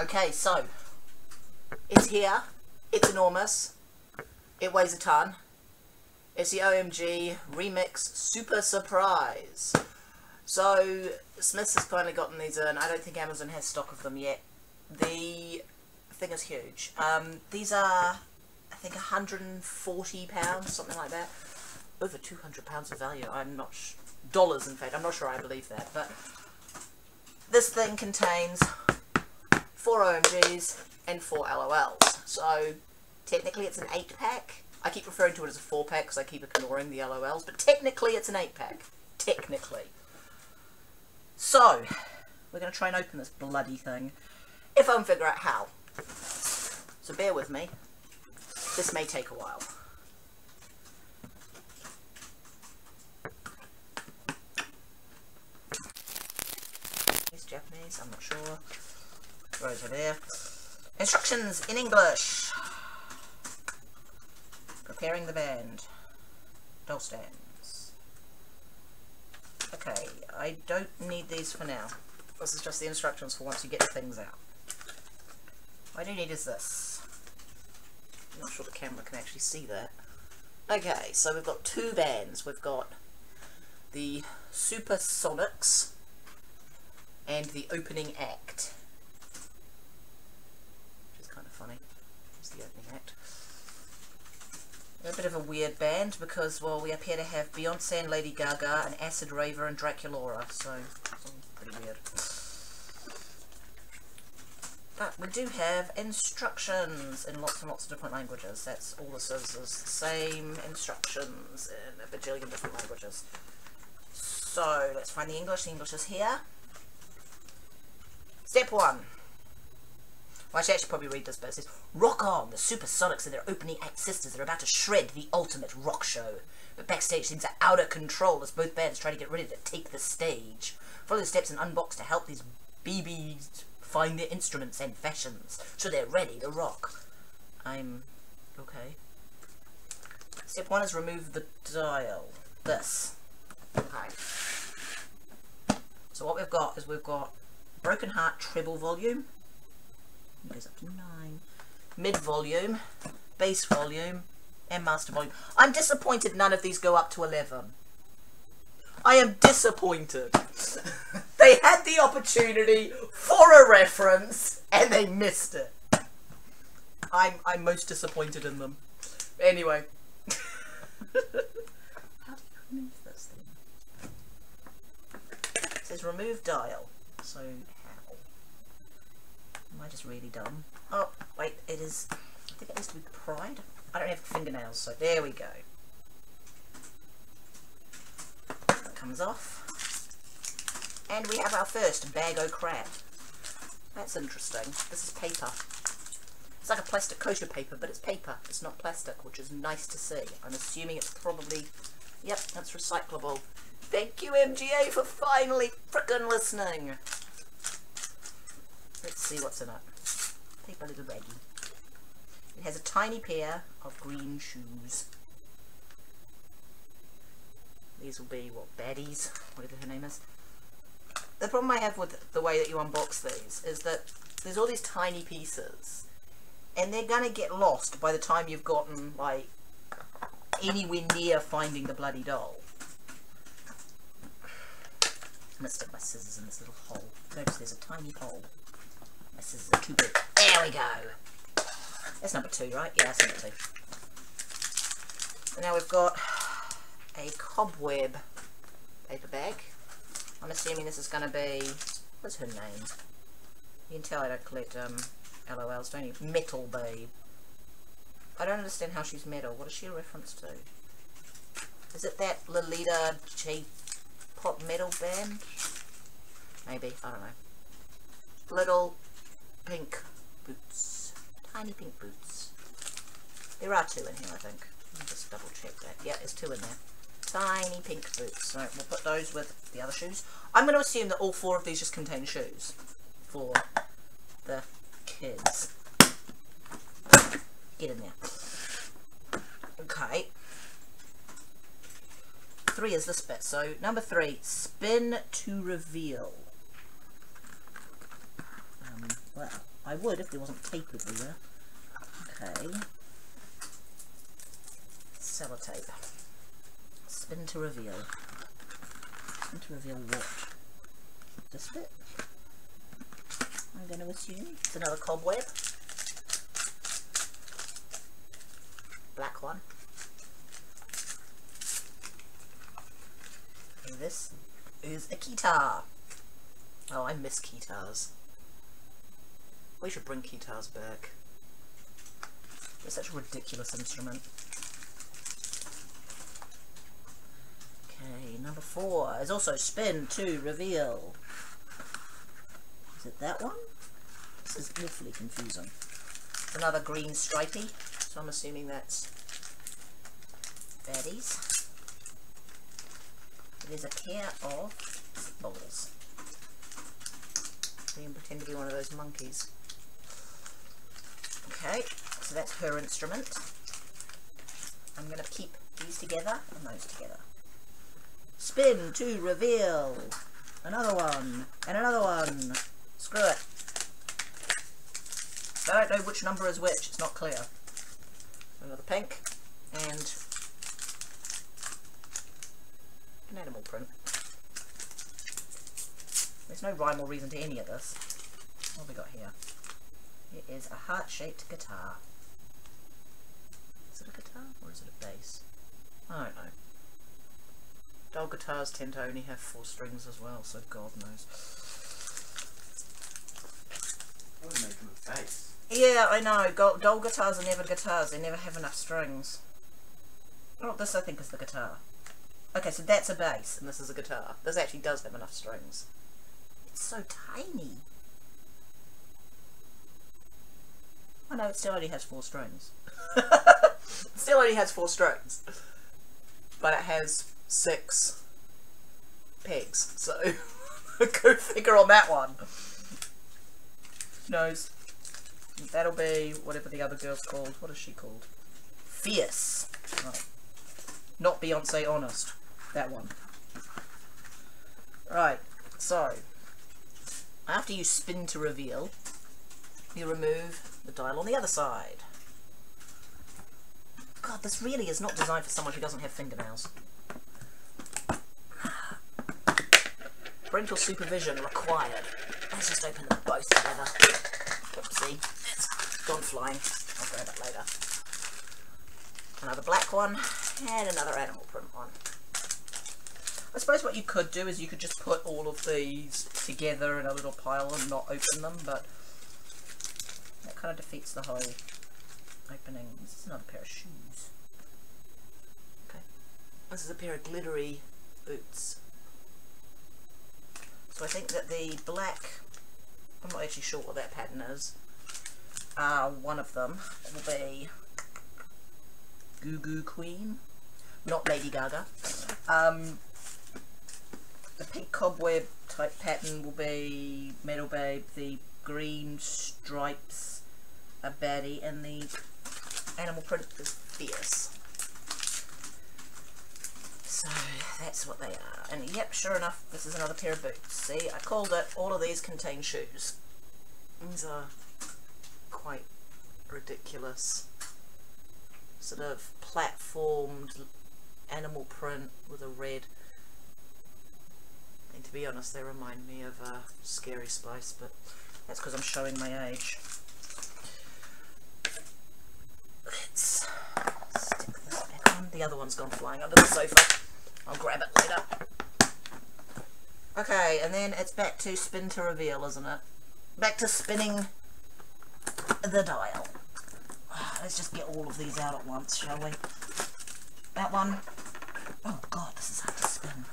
Okay, so it's here. It's enormous. It weighs a ton. It's the OMG Remix Super Surprise. So Smyths has finally gotten these in. I don't think Amazon has stock of them yet. The thing is huge. Um, these are, I think, 140 pounds, something like that. Over 200 pounds of value. I'm not dollars, in fact. I'm not sure I believe that, but this thing contains four OMGs and four LOLs. So technically, it's an eight pack. I keep referring to it as a four pack because I keep ignoring the LOLs, but technically, it's an eight pack. Technically. So, we're going to try and open this bloody thing. If I can figure out how. So bear with me. This may take a while. Japanese, I'm not sure. Right over there. Instructions in English. Preparing the band. Doll stands. Okay, I don't need these for now. This is just the instructions for once you get things out. What I do need is this. I'm not sure the camera can actually see that. Okay, so we've got two bands. We've got the Supersonics and the opening act. Which is kind of funny. It's the opening act. A bit of a weird band because, well, we appear to have Beyonce and Lady Gaga, and Acid Raver and Draculaura, so pretty weird. But we do have instructions in lots and lots of different languages. That's all this is, is the same instructions in a bajillion different languages. So, let's find the English. The English is here. Step one. Well, I should probably read it says, Rock on! The Supersonics and their opening act sisters are about to shred the ultimate rock show. But backstage things are out of control as both bands try to get ready to take the stage. Follow the steps and unbox to help these BBs find their instruments and fashions, so they're ready to rock. I'm... okay. Step one is remove the dial. This. Okay. So what we've got is we've got Broken Heart treble volume. Goes up to 9. Mid volume, bass volume, and master volume. I'm disappointed none of these go up to 11. I am disappointed. they had the opportunity for a reference and they missed it. I'm I'm most disappointed in them. Anyway. How do you remove this thing? It says remove dial. So? Am I just really dumb? Oh, wait, it is I think it needs to be pried. I don't have fingernails, so there we go. comes off. And we have our first bag o' crap. That's interesting. This is paper. It's like a plastic kosher paper, but it's paper. It's not plastic, which is nice to see. I'm assuming it's probably... Yep, that's recyclable. Thank you, MGA, for finally frickin' listening. Let's see what's in it. Paper little baggie. It has a tiny pair of green shoes. These will be, what, baddies? Whatever her name is. The problem I have with the way that you unbox these is that there's all these tiny pieces. And they're going to get lost by the time you've gotten, like, anywhere near finding the bloody doll. I'm to stick my scissors in this little hole. Notice there's a tiny hole. Scissors are too big. There we go! That's number two, right? Yeah, that's number two. And now we've got a cobweb paper bag. I'm assuming this is going to be, what's her name? You can tell I don't collect um, LOLs, don't you? Metal Babe. I don't understand how she's metal. What is she a reference to? Is it that Lolita J-pop metal band? Maybe, I don't know. Little pink boots. Tiny pink boots. There are two in here, I think. Let me just double check that. Yeah, there's two in there tiny pink boots. So we'll put those with the other shoes. I'm going to assume that all four of these just contain shoes for the kids. Get in there. Okay. Three is this bit. So number three, spin to reveal. Well, I would if there wasn't tape everywhere. Okay. Sellotape. Spin to reveal. Spin to reveal what? This bit? I'm going to assume. It's another cobweb. Black one. And this is a guitar. Oh, I miss guitars. We should bring guitars back. They're such a ridiculous instrument. Okay, number four is also spin to reveal. Is it that one? This is awfully confusing. Another green stripey, so I'm assuming that's baddies. It is a pair of balls. We can pretend to be one of those monkeys. Okay, so that's her instrument. I'm going to keep these together and those together. Spin to reveal. Another one. And another one. Screw it. I don't know which number is which. It's not clear. Another pink. And an animal print. There's no rhyme or reason to any of this. What have we got here? It is a heart-shaped guitar. Is it a guitar or is it a bass? I don't know. Doll guitars tend to only have four strings as well, so God knows. I would make them a bass. Yeah, I know. Doll guitars are never guitars. They never have enough strings. Oh, this I think is the guitar. Okay, so that's a bass, and this is a guitar. This actually does have enough strings. It's so tiny. I know, it still only has four strings. still only has four strings. But it has six pegs, so go figure on that one. Knows. That'll be whatever the other girl's called. What is she called? Fierce. Right. Not Beyonce Honest. That one. Right, so after you spin to reveal, you remove the dial on the other side. God, this really is not designed for someone who doesn't have fingernails. Parental supervision required. Let's just open them both together. Oopsie, it's gone flying. I'll grab it later. Another black one, and another animal print one. I suppose what you could do is you could just put all of these together in a little pile and not open them, but kind of defeats the whole opening. This is another pair of shoes. Okay. This is a pair of glittery boots. So I think that the black, I'm not actually sure what that pattern is, uh, one of them will be Goo Goo Queen, not Lady Gaga. Um, the pink cobweb type pattern will be Metal Babe, the green stripes are baddie, and the animal print is fierce. So that's what they are. And yep, sure enough, this is another pair of boots. See, I called it, all of these contain shoes. These are quite ridiculous. Sort of platformed animal print with a red and to be honest, they remind me of uh, Scary Spice, but that's because I'm showing my age. Let's stick this back on. The other one's gone flying under the sofa. I'll grab it later. Okay, and then it's back to spin to reveal, isn't it? Back to spinning the dial. Ah, let's just get all of these out at once, shall we? That one. Oh god, this is hard to spin.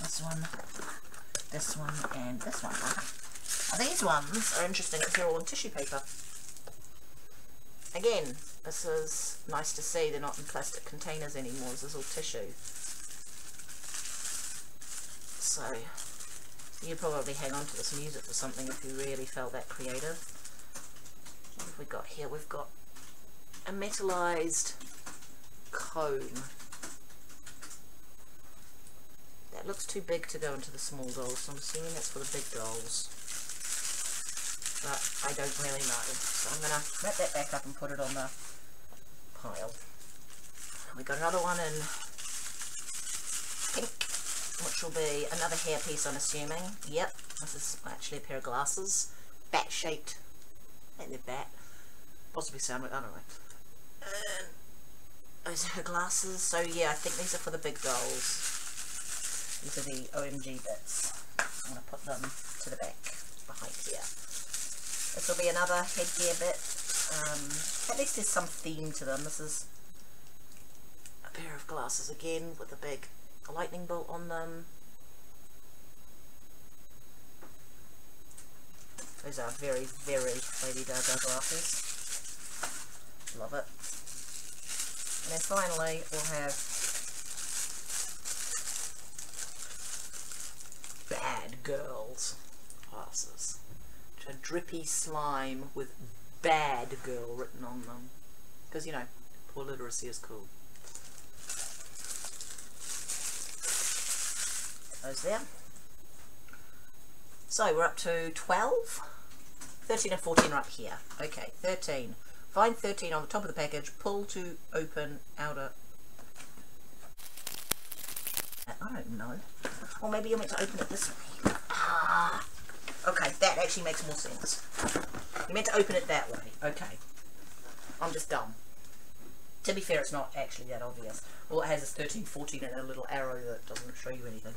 This one, this one, and this one. These ones are interesting because they're all in tissue paper. Again, this is nice to see they're not in plastic containers anymore, this is all tissue. So, you'd probably hang on to this it for something if you really felt that creative. What have we got here? We've got a metallized cone. That looks too big to go into the small dolls, so I'm assuming that's for the big dolls. But I don't really know. So I'm going to wrap that back up and put it on the pile. We got another one in pink, which will be another hairpiece, I'm assuming. Yep, this is actually a pair of glasses, bat-shaped. Think they're bat. Possibly sound, I don't know. And those are her glasses. So yeah, I think these are for the big dolls. These are the OMG bits. I'm going to put them to the back behind here. This will be another headgear bit. Um, at least there's some theme to them. This is a pair of glasses again with a big lightning bolt on them. Those are very, very Lady Gaga glasses. Love it. And then finally we'll have Bad Girls glasses. Are drippy slime with Bad Girl written on them. Because, you know, poor literacy is cool. Those there. So we're up to 12. 13 and 14 are up here. Okay, 13. Find 13 on the top of the package, pull to open outer... I don't know. Or maybe you're meant to open it this way. Ah. Okay, that actually makes more sense. You're meant to open it that way. Okay. I'm just dumb. To be fair, it's not actually that obvious. All it has is 13, 14 and a little arrow that doesn't show you anything.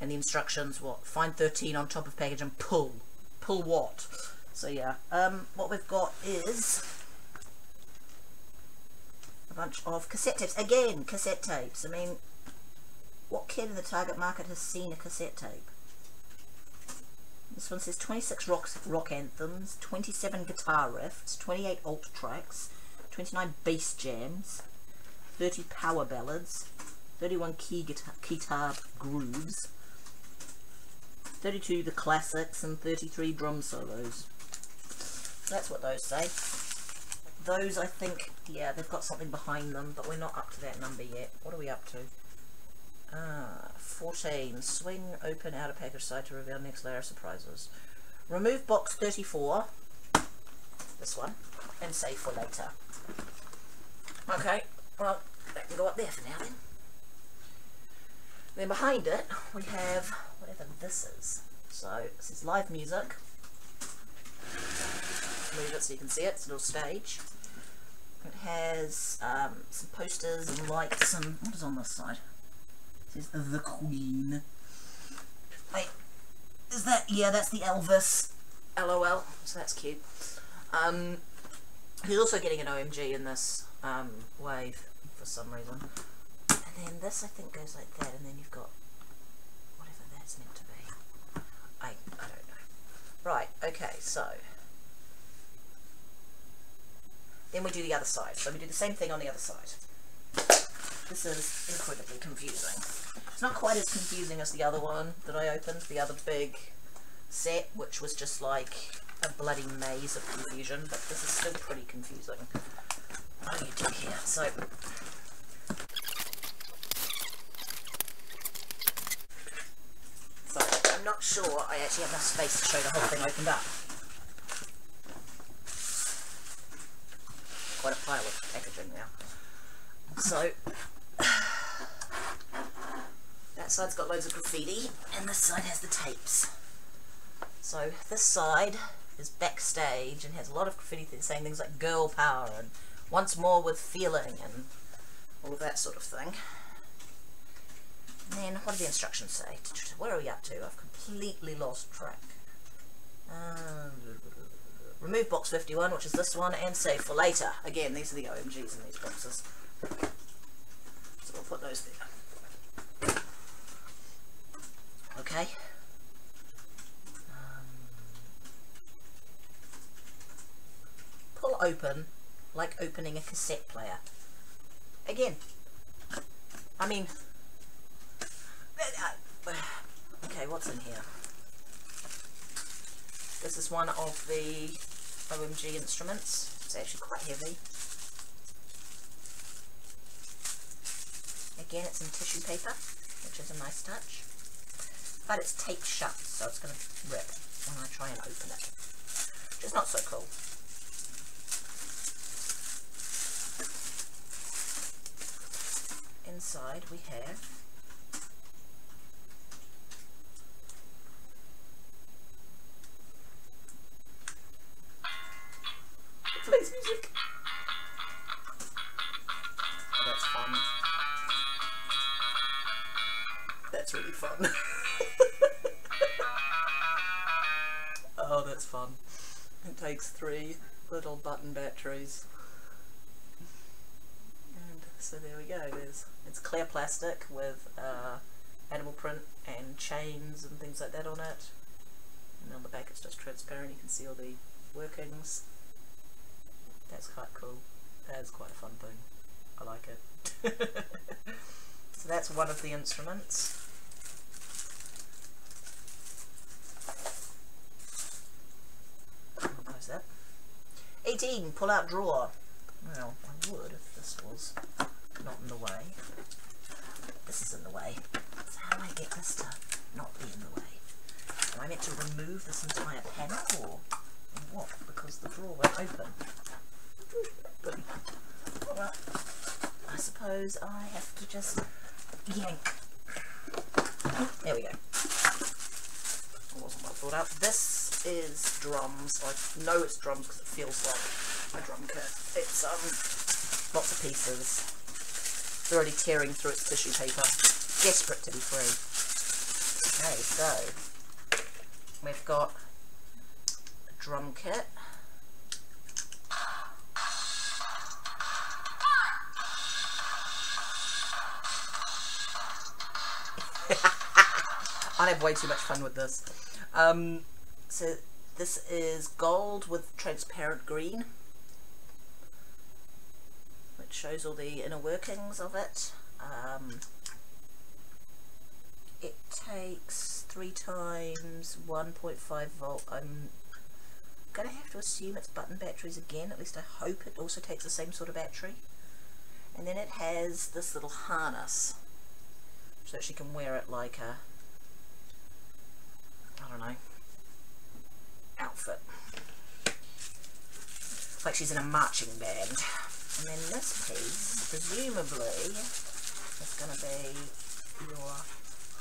And the instructions, what? Find 13 on top of package and pull. Pull what? So yeah, um, what we've got is a bunch of cassette tapes. Again, cassette tapes. I mean, what kid in the target market has seen a cassette tape? This one says 26 rock, rock anthems, 27 guitar riffs, 28 alt tracks, 29 bass jams, 30 power ballads, 31 key guitar, guitar grooves, 32 the classics, and 33 drum solos. That's what those say. Those, I think, yeah, they've got something behind them, but we're not up to that number yet. What are we up to? Ah, 14. Swing open outer package side to reveal next layer of surprises. Remove box 34, this one, and save for later. Okay, well, that can go up there for now then. Then behind it, we have whatever this is. So, this is live music move it so you can see it. It's a little stage. It has um, some posters and lights and what is on this side? Says the Queen. Wait, is that? Yeah, that's the Elvis. LOL. So that's cute. Um, he's also getting an OMG in this um, wave for some reason. And then this I think goes like that, and then you've got whatever that's meant to be. I I don't know. Right. Okay. So. Then we do the other side. So we do the same thing on the other side. This is incredibly confusing. It's not quite as confusing as the other one that I opened, the other big set, which was just like a bloody maze of confusion, but this is still pretty confusing. What do you do here? So, so I'm not sure I actually have enough space to show the whole thing opened up. quite a pile of packaging now. So, that side's got loads of graffiti, and this side has the tapes. So, this side is backstage and has a lot of graffiti saying things like girl power and once more with feeling and all of that sort of thing. And then, what do the instructions say? Where are we up to? I've completely lost track. Uh, remove box 51, which is this one, and save for later. Again, these are the OMGs in these boxes. We'll put those there. Okay. Um, pull open like opening a cassette player. Again, I mean, okay, what's in here? This is one of the OMG instruments. It's actually quite heavy. Again, it's in tissue paper, which is a nice touch. but it's taped shut, so it's going to rip when I try and open it. Which is not so cool. Inside we have plays music. Fun. oh, that's fun. It takes three little button batteries. And so there we go. There's it's clear plastic with uh, animal print and chains and things like that on it. And on the back it's just transparent. You can see all the workings. That's quite cool. That is quite a fun thing. I like it. so that's one of the instruments. Close that. 18. Pull out drawer. Well, I would if this was not in the way. This is in the way. So how do I get this to not be in the way? Am I meant to remove this entire panel or what? Because the drawer won't open. Well, I suppose I have to just yank. There we go. I wasn't well thought out. This is drums. I know it's drums because it feels like a drum kit. It's um lots of pieces. It's already tearing through its tissue paper. Desperate to be free. Okay, so we've got a drum kit. I have way too much fun with this. Um, so this is gold with transparent green, which shows all the inner workings of it. Um, it takes three times 1.5 volt. I'm gonna have to assume it's button batteries again. At least I hope it also takes the same sort of battery. And then it has this little harness so she can wear it like a I don't know outfit. Like she's in a marching band. And then this piece presumably is going to be your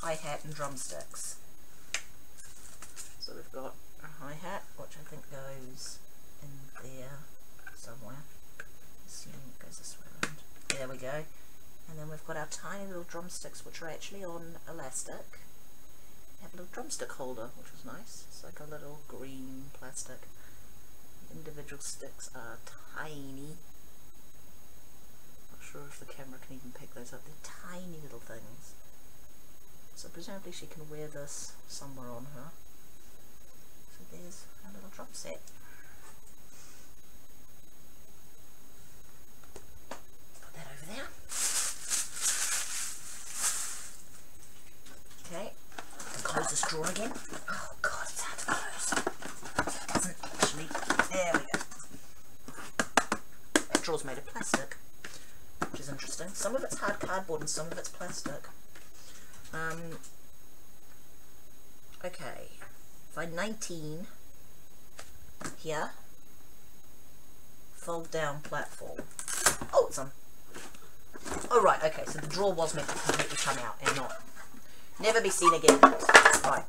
hi-hat and drumsticks. So we've got a hi-hat which I think goes in there somewhere. Assuming it goes this way around. There we go. And then we've got our tiny little drumsticks which are actually on elastic. Have a little drumstick holder which was nice. It's like a little green plastic. Individual sticks are tiny. Not sure if the camera can even pick those up. They're tiny little things. So presumably she can wear this somewhere on her. So there's a little drum set. Put that over there. Okay, close this drawer again. Oh god, it's hard to close. Actually. There we go. That drawer's made of plastic, which is interesting. Some of it's hard cardboard and some of it's plastic. Um. Okay, find 19 here. Fold down platform. Oh, it's on. Oh right, okay, so the drawer was meant to come out and not Never be seen again. Right.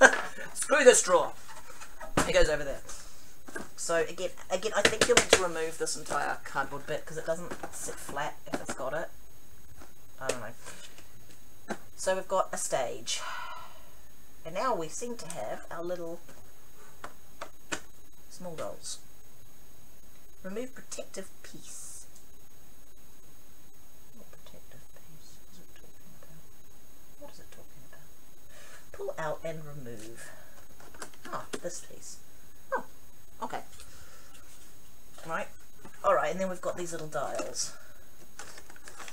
Screw this drawer. It goes over there. So again, again, I think you're meant to remove this entire cardboard bit because it doesn't sit flat if it's got it. I don't know. So we've got a stage. And now we seem to have our little small dolls. Remove protective piece. What protective piece is it talking about? What is it talking about? Pull out and remove. Ah, this piece. Oh, okay. Right. Alright, and then we've got these little dials.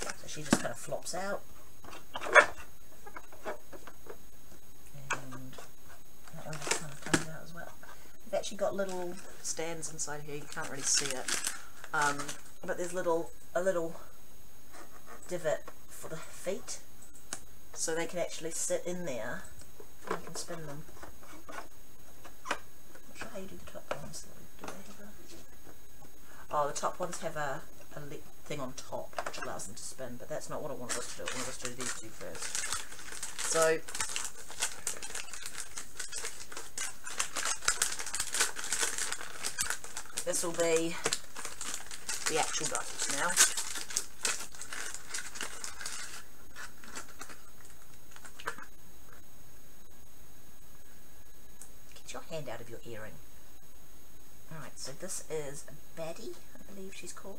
So she just kind of flops out. And that one just kind of comes out as well. We've actually got little stands inside here, you can't really see it. Um, but there's little a little divot for the feet so they can actually sit in there I can spin them. Not sure how you do the top ones. Do they have a... Oh, the top ones have a, a thing on top which allows them to spin, but that's not what I wanted us to do. I wanted us to do these two first. So, this will be the actual dice now. Get your hand out of your earring. Alright, so this is Betty, I believe she's called.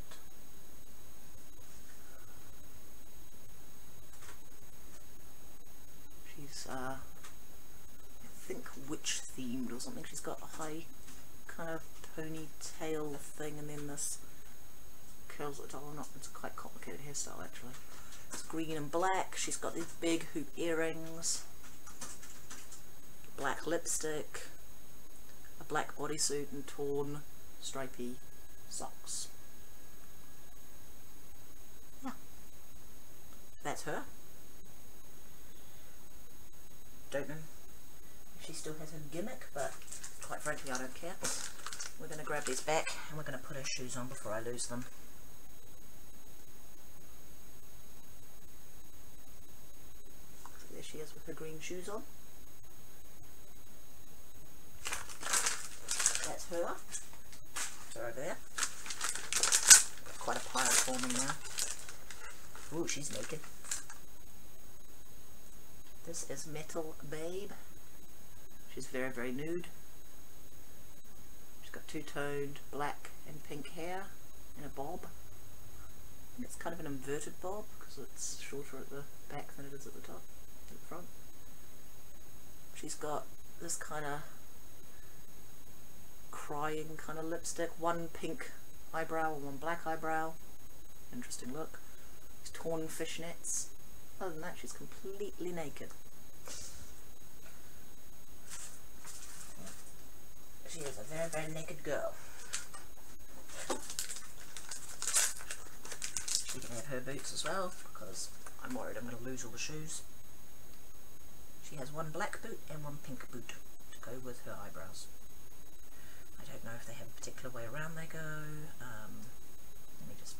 She's, uh, I think witch themed or something. She's got a high kind of ponytail thing and then this curls at the all. Not, it's quite complicated hairstyle actually. It's green and black. She's got these big hoop earrings, black lipstick, a black bodysuit and torn stripy socks. Yeah. That's her. Don't know if she still has her gimmick, but quite frankly I don't care. We're going to grab these back and we're going to put her shoes on before I lose them. There she is with her green shoes on. Her. Over there. Got quite a pile forming now. Ooh, she's naked. This is Metal Babe. She's very, very nude. She's got two-toned black and pink hair and a bob. And it's kind of an inverted bob because it's shorter at the back than it is at the top, at the front. She's got this kind of crying kind of lipstick, one pink eyebrow and one black eyebrow. Interesting look. These torn fishnets. Other than that, she's completely naked. She is a very, very naked girl. She can have her boots as well, because I'm worried I'm going to lose all the shoes. She has one black boot and one pink boot to go with her eyebrows. Don't know if they have a particular way around they go. Um, let me just,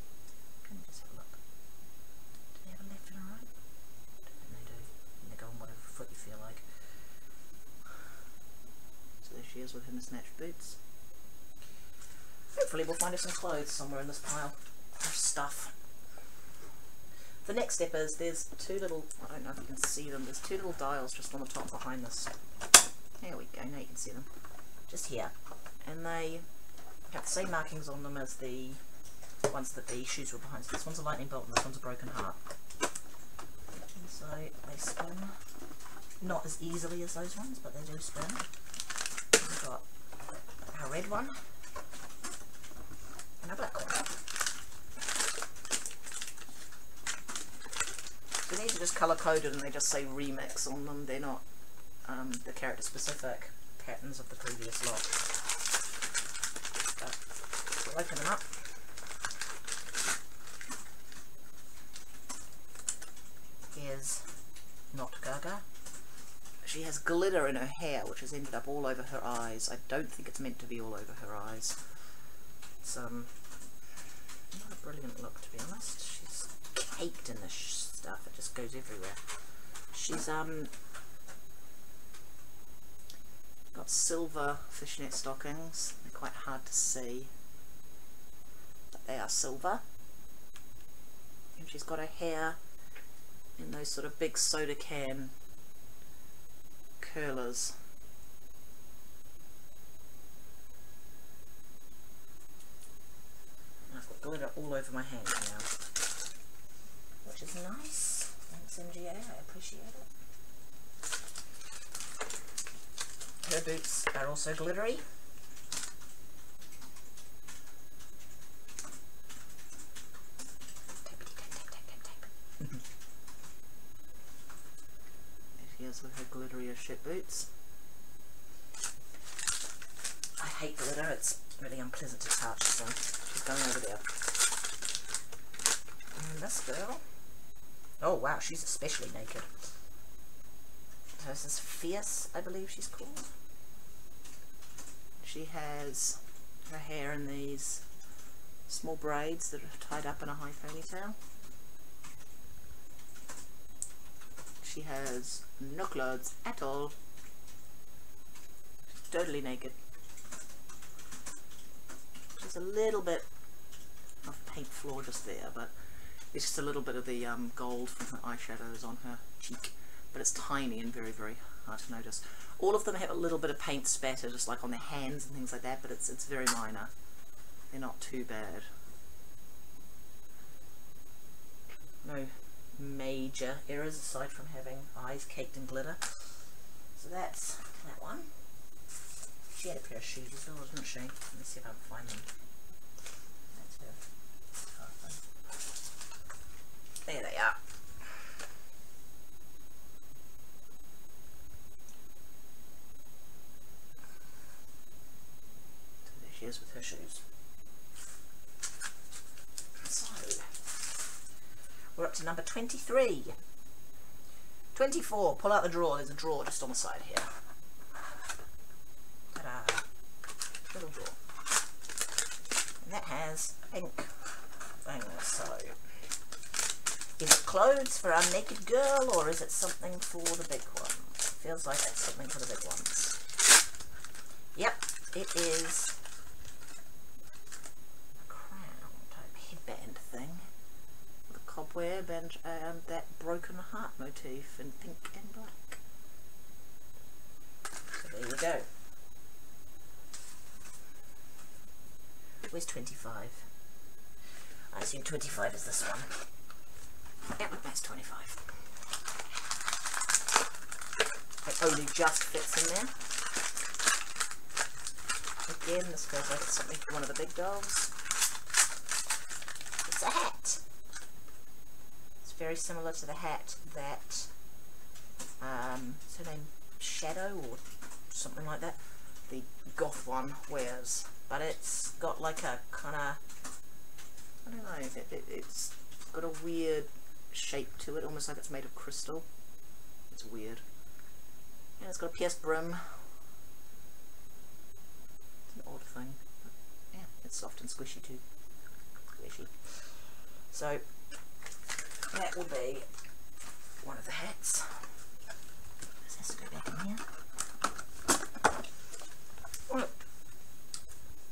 can just have a look? Do they have a left and a right? I don't think they do. And they go on whatever foot you feel like. So there she is with her mismatched boots. Hopefully we'll find her some clothes somewhere in this pile of stuff. The next step is there's two little, I don't know if you can see them, there's two little dials just on the top behind this. There we go, now you can see them. Just here. And they have the same markings on them as the ones that the shoes were behind. So this one's a lightning bolt and this one's a broken heart. And so they spin. Not as easily as those ones, but they do spin. We've got a red one and a black one. So these are just colour coded and they just say remix on them. They're not um, the character specific patterns of the previous lot. Open them up. Here's Not Gaga. She has glitter in her hair, which has ended up all over her eyes. I don't think it's meant to be all over her eyes. It's um, not a brilliant look, to be honest. She's caked in this stuff. It just goes everywhere. She's um got silver fishnet stockings. They're quite hard to see, they are silver. And she's got her hair in those sort of big soda can curlers. And I've got glitter all over my hand now, which is nice. Thanks MGA, I appreciate it. Her boots are also glittery. There she is with her glittery as shit boots. I hate glitter, it's really unpleasant to touch, so she's going over there. And this girl, oh wow, she's especially naked. This is Fierce, I believe she's called. She has her hair in these small braids that are tied up in a high ponytail. She has no clothes at all. She's totally naked. She's a little bit of paint floor just there, but it's just a little bit of the um, gold from her eyeshadows on her cheek. But it's tiny and very, very hard to notice. All of them have a little bit of paint spatter, just like on their hands and things like that, but it's, it's very minor. They're not too bad. No major errors aside from having eyes caked in glitter. So that's that one. She had a pair of shoes as well, didn't she? Let me see if I can find them. That's her. There they are. So there she is with her shoes. So, we're up to number 23. 24, pull out the drawer. There's a drawer just on the side here. Ta-da. Little drawer. And that has pink thing. So, is it clothes for our naked girl or is it something for the big one? Feels like it's something for the big ones. Yep, it is a crown type headband thing with a cobweb and um, that broken heart motif in pink and black. So there you go. Where's 25? I assume 25 is this one. Yep, that's 25. It only just fits in there. Again, this feels like something for one of the big dogs. It's a hat. It's very similar to the hat that, um, is her name Shadow or something like that? The goth one wears. But it's got like a kind of, I don't know, it, it, it's got a weird shape to it, almost like it's made of crystal. It's weird. And it's got a pierced brim. It's an odd thing. Yeah, it's soft and squishy too. Squishy. So, that will be one of the hats. This has to go back in here. Right.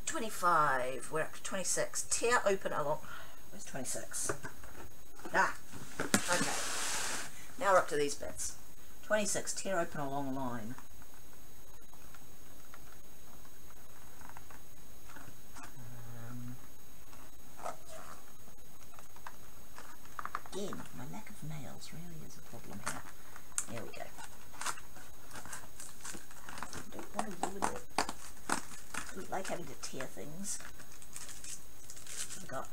25. We're up to 26. Tear open along. Where's 26? Ah, okay. Now we're up to these bits. 26. Tear open along line. Um, again, my lack of nails really is a problem here. There we go. I don't want to ruin it. I don't like having to tear things. I've got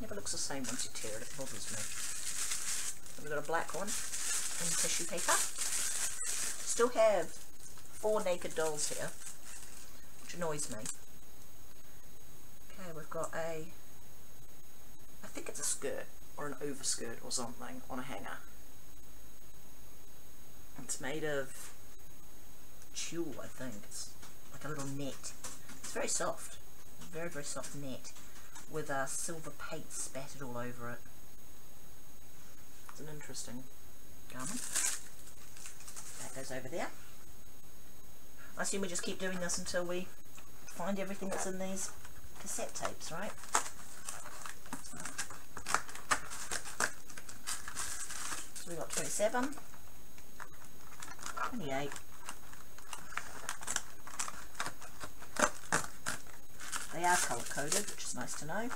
Never looks the same once you tear it, it bothers me. We've got a black one in tissue paper. Still have four naked dolls here, which annoys me. Okay, we've got a, I think it's a skirt or an overskirt or something on a hanger. It's made of tulle, I think. It's like a little net. It's very soft. Very, very soft net with uh, silver paint spattered all over it. An interesting garment. That goes over there. I assume we just keep doing this until we find everything that's in these cassette tapes, right? So we got 27, 28, They are colour coded, which is nice to know.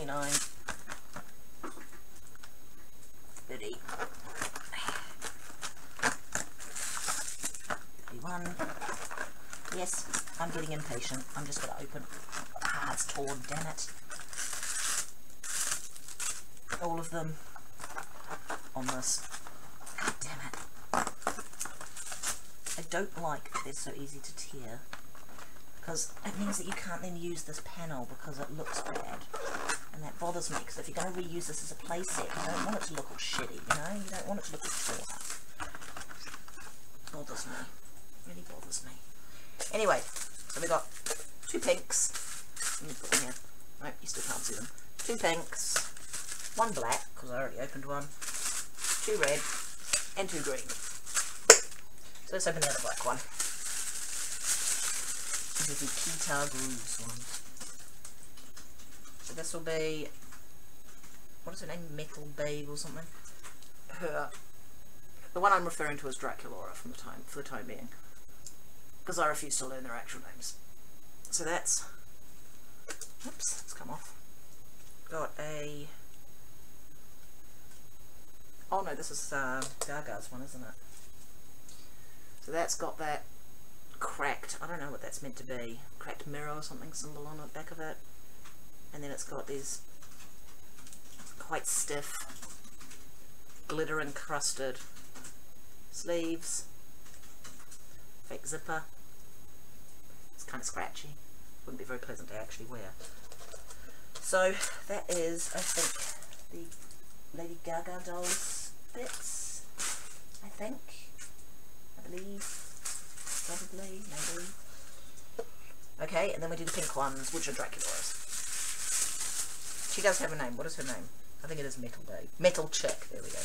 Twenty-nine. Thirty. Thirty-one. Yes, I'm getting impatient. I'm just going to open. Ah, it's torn, damn it. All of them on this. God damn it. I don't like that they're so easy to tear. because it means that you can't then use this panel because it looks bad. And that bothers me, because if you're going to reuse this as a playset, you don't want it to look all shitty, you know? You don't want it to look all torn. Bothers me. Really bothers me. Anyway, so we got two pinks. Let me put them here. Nope, you still can't see them. Two pinks, one black, because I already opened one, two red, and two green. So let's open the other black one. This is the Guitar Grooves one. So this will be, what is her name? Metal Babe or something? Her, the one I'm referring to as Draculaura from the time, for the time being. Because I refuse to learn their actual names. So that's, oops, it's come off. Got a, oh no, this is uh, Gaga's one, isn't it? So that's got that cracked, I don't know what that's meant to be, cracked mirror or something symbol on the back of it. And then it's got these quite stiff, glitter encrusted sleeves, fake zipper. It's kind of scratchy, wouldn't be very pleasant to actually wear. So that is, I think, the Lady Gaga dolls bits, I think. I believe. Probably, maybe. Okay, and then we do the pink ones, which are Dracula's. She does have a name. What is her name? I think it is Metal Day. Metal Chick. There we go.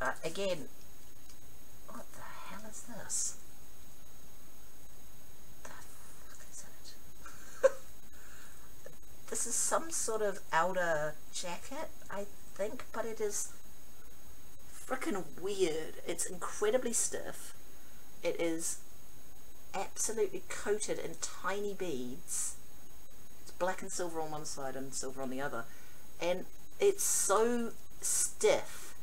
Uh, again, what the hell is this? The fuck is it? this is some sort of outer jacket, I think, but it is freaking weird. It's incredibly stiff. It is absolutely coated in tiny beads. Black and silver on one side and silver on the other. And it's so stiff.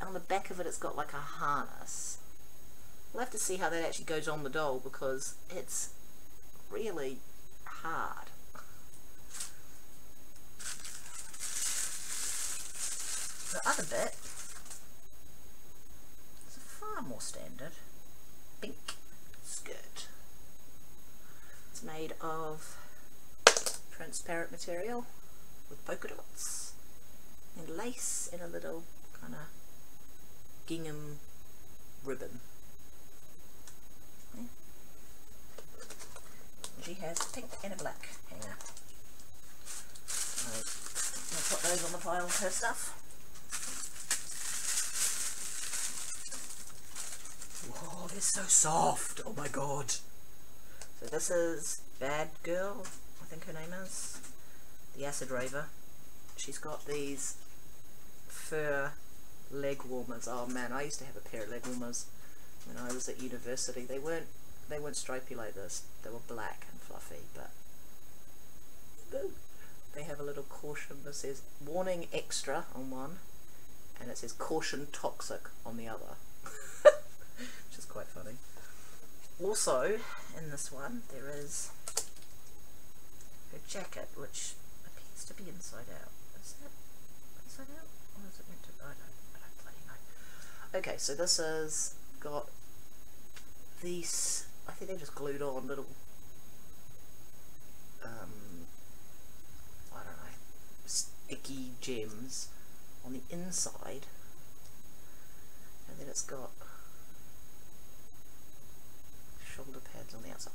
On the back of it, it's got like a harness. We'll have to see how that actually goes on the doll because it's really hard. The other bit is a far more standard pink skirt. It's made of transparent material with polka dots and lace in a little kind of gingham ribbon. Yeah. She has pink and a black hanger. Right. I'll put those on the pile of her stuff. Whoa, they're so soft. Oh my god. So this is Bad Girl, think her name is. The Acid Raver. She's got these fur leg warmers. Oh man, I used to have a pair of leg warmers when I was at university. They weren't they weren't stripy like this. They were black and fluffy, but they have a little caution that says warning extra on one and it says caution toxic on the other. Which is quite funny. Also, in this one, there is her jacket, which appears to be inside out. Is that inside out? Or is it meant to? I don't, I don't bloody know. Okay, so this has got these, I think they're just glued on little, um, I don't know, sticky gems on the inside. And then it's got shoulder pads on the outside.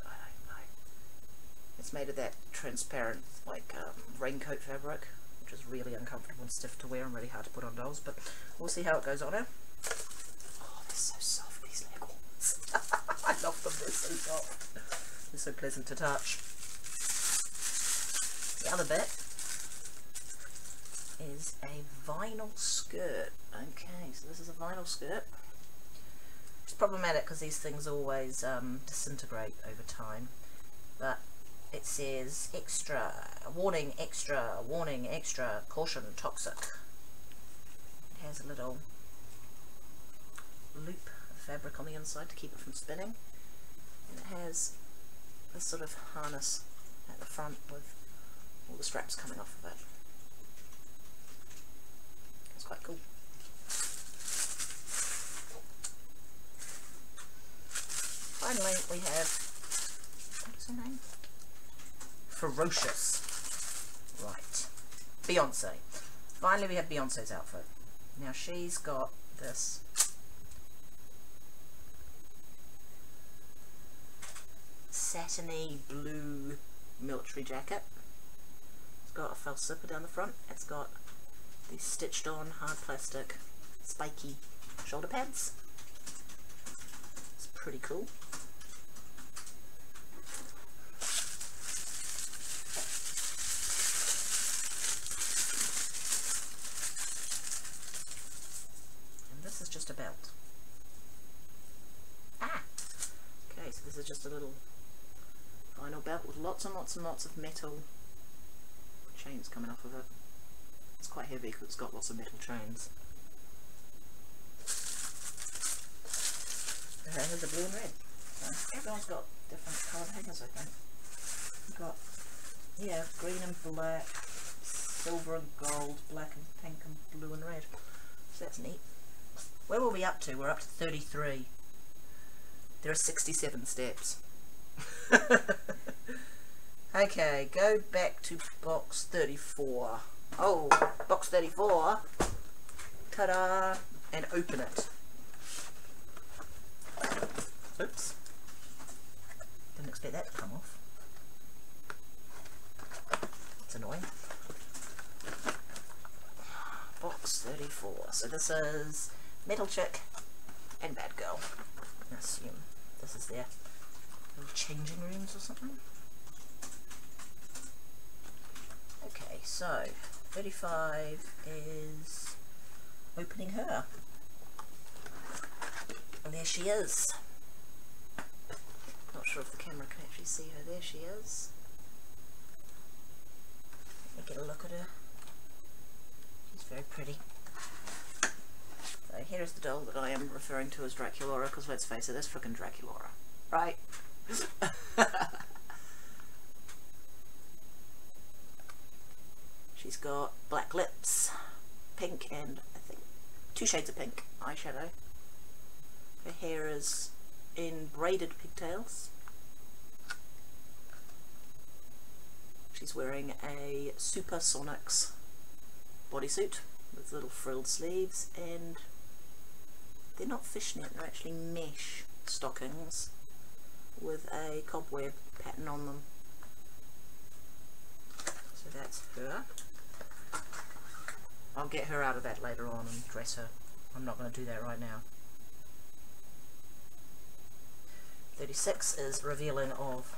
It's made of that transparent, like, um, raincoat fabric, which is really uncomfortable and stiff to wear and really hard to put on dolls, but we'll see how it goes on her. Oh, they're so soft, these leg warmers. I love them, they're so soft. They're so pleasant to touch. The other bit is a vinyl skirt. Okay, so this is a vinyl skirt. It's problematic because these things always um, disintegrate over time. But it says extra, warning extra, warning extra, caution toxic. It has a little loop of fabric on the inside to keep it from spinning. And it has this sort of harness at the front with all the straps coming off of it. It's quite cool. finally we have, what's her name? Ferocious. Right. Beyonce. Finally we have Beyonce's outfit. Now she's got this satiny blue military jacket. It's got a felt zipper down the front. It's got these stitched on hard plastic spiky shoulder pads. It's pretty cool. And this is just a belt. Ah! Okay, so this is just a little vinyl belt with lots and lots and lots of metal chains coming off of it. It's quite heavy because it's got lots of metal chains. The hangers are blue and red. So everyone's got different coloured hangers, I think. You've got, yeah, green and black, silver and gold, black and pink and blue and red. So that's neat. Where were we up to? We're up to 33. There are 67 steps. okay, go back to box 34. Oh, box 34. Ta-da! And open it. Oops. Didn't expect that to come off. It's annoying. Box 34. So this is Metal Chick and Bad Girl. I assume this is their changing rooms or something. Okay, so 35 is opening her. And there she is. Not sure if the camera can actually see her. There she is. Let me get a look at her. She's very pretty. Uh, so here is the doll that I am referring to as Draculaura, because let's face it, that's frickin' Draculaura. Right? She's got black lips, pink and I think two shades of pink eyeshadow. Her hair is in braided pigtails. She's wearing a Supersonics bodysuit with little frilled sleeves and they're not fishnet, they're actually mesh stockings with a cobweb pattern on them. So that's her. I'll get her out of that later on and dress her. I'm not going to do that right now. 36 is revealing of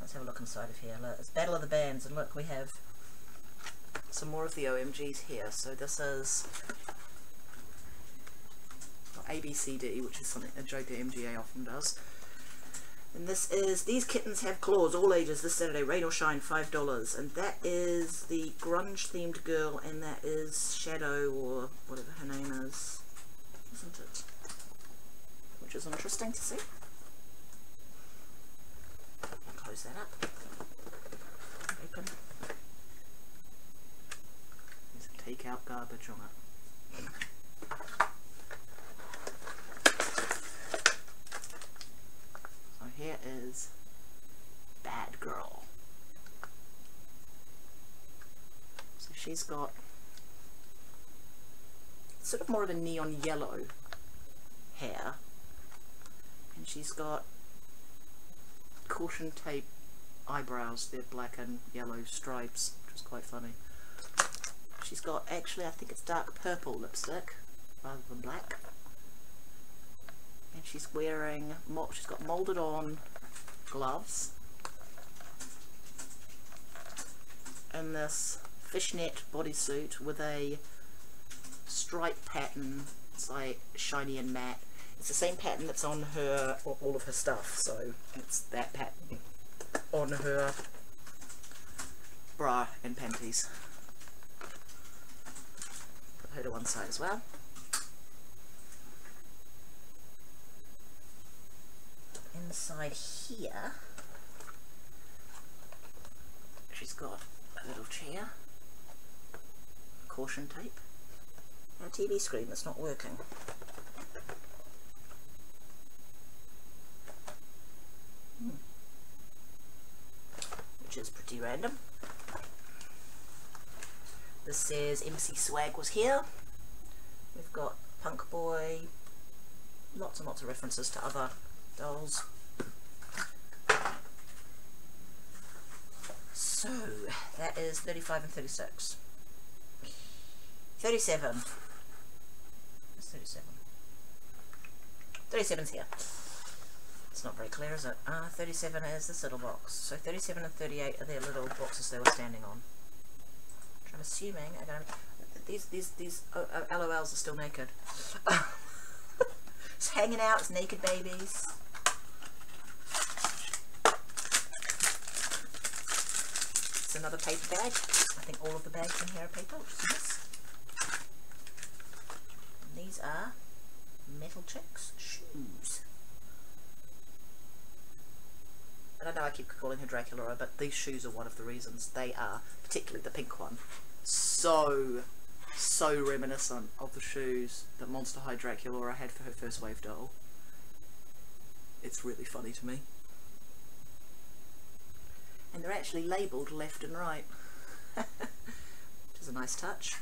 let's have a look inside of here. It's Battle of the Bands and look we have some more of the OMGs here. So this is ABCD, which is something a joke that MGA often does. And this is These Kittens Have Claws, all ages, this Saturday, rain or shine, $5. And that is the grunge themed girl, and that is Shadow, or whatever her name is, isn't it? Which is interesting to see. Close that up. Open. There's some takeout garbage on it. So here is Bad Girl. So she's got sort of more of a neon yellow hair. And she's got caution tape eyebrows. They're black and yellow stripes, which is quite funny. She's got, actually, I think it's dark purple lipstick rather than black and she's wearing she's got molded on gloves and this fishnet bodysuit with a stripe pattern. It's like shiny and matte. It's the same pattern that's on her all of her stuff so it's that pattern on her bra and panties. Put her to one side as well. Inside here, she's got a little chair, caution tape. A TV screen that's not working. Hmm. Which is pretty random. This says MC Swag was here. We've got Punk Boy, lots and lots of references to other dolls. So, that is 35 and 36. 37. It's 37. 37's here. It's not very clear, is it? Uh, 37 is this little box. So 37 and 38 are their little boxes they were standing on. Which I'm assuming. These, these, these oh, oh, LOLs are still naked. it's hanging out, it's naked babies. It's another paper bag. I think all of the bags in here are paper, which is nice. These are Metal Chicks shoes. And I know I keep calling her Dracula, but these shoes are one of the reasons. They are, particularly the pink one, so, so reminiscent of the shoes that Monster High Dracula had for her first wave doll. It's really funny to me. And they're actually labelled left and right, which is a nice touch.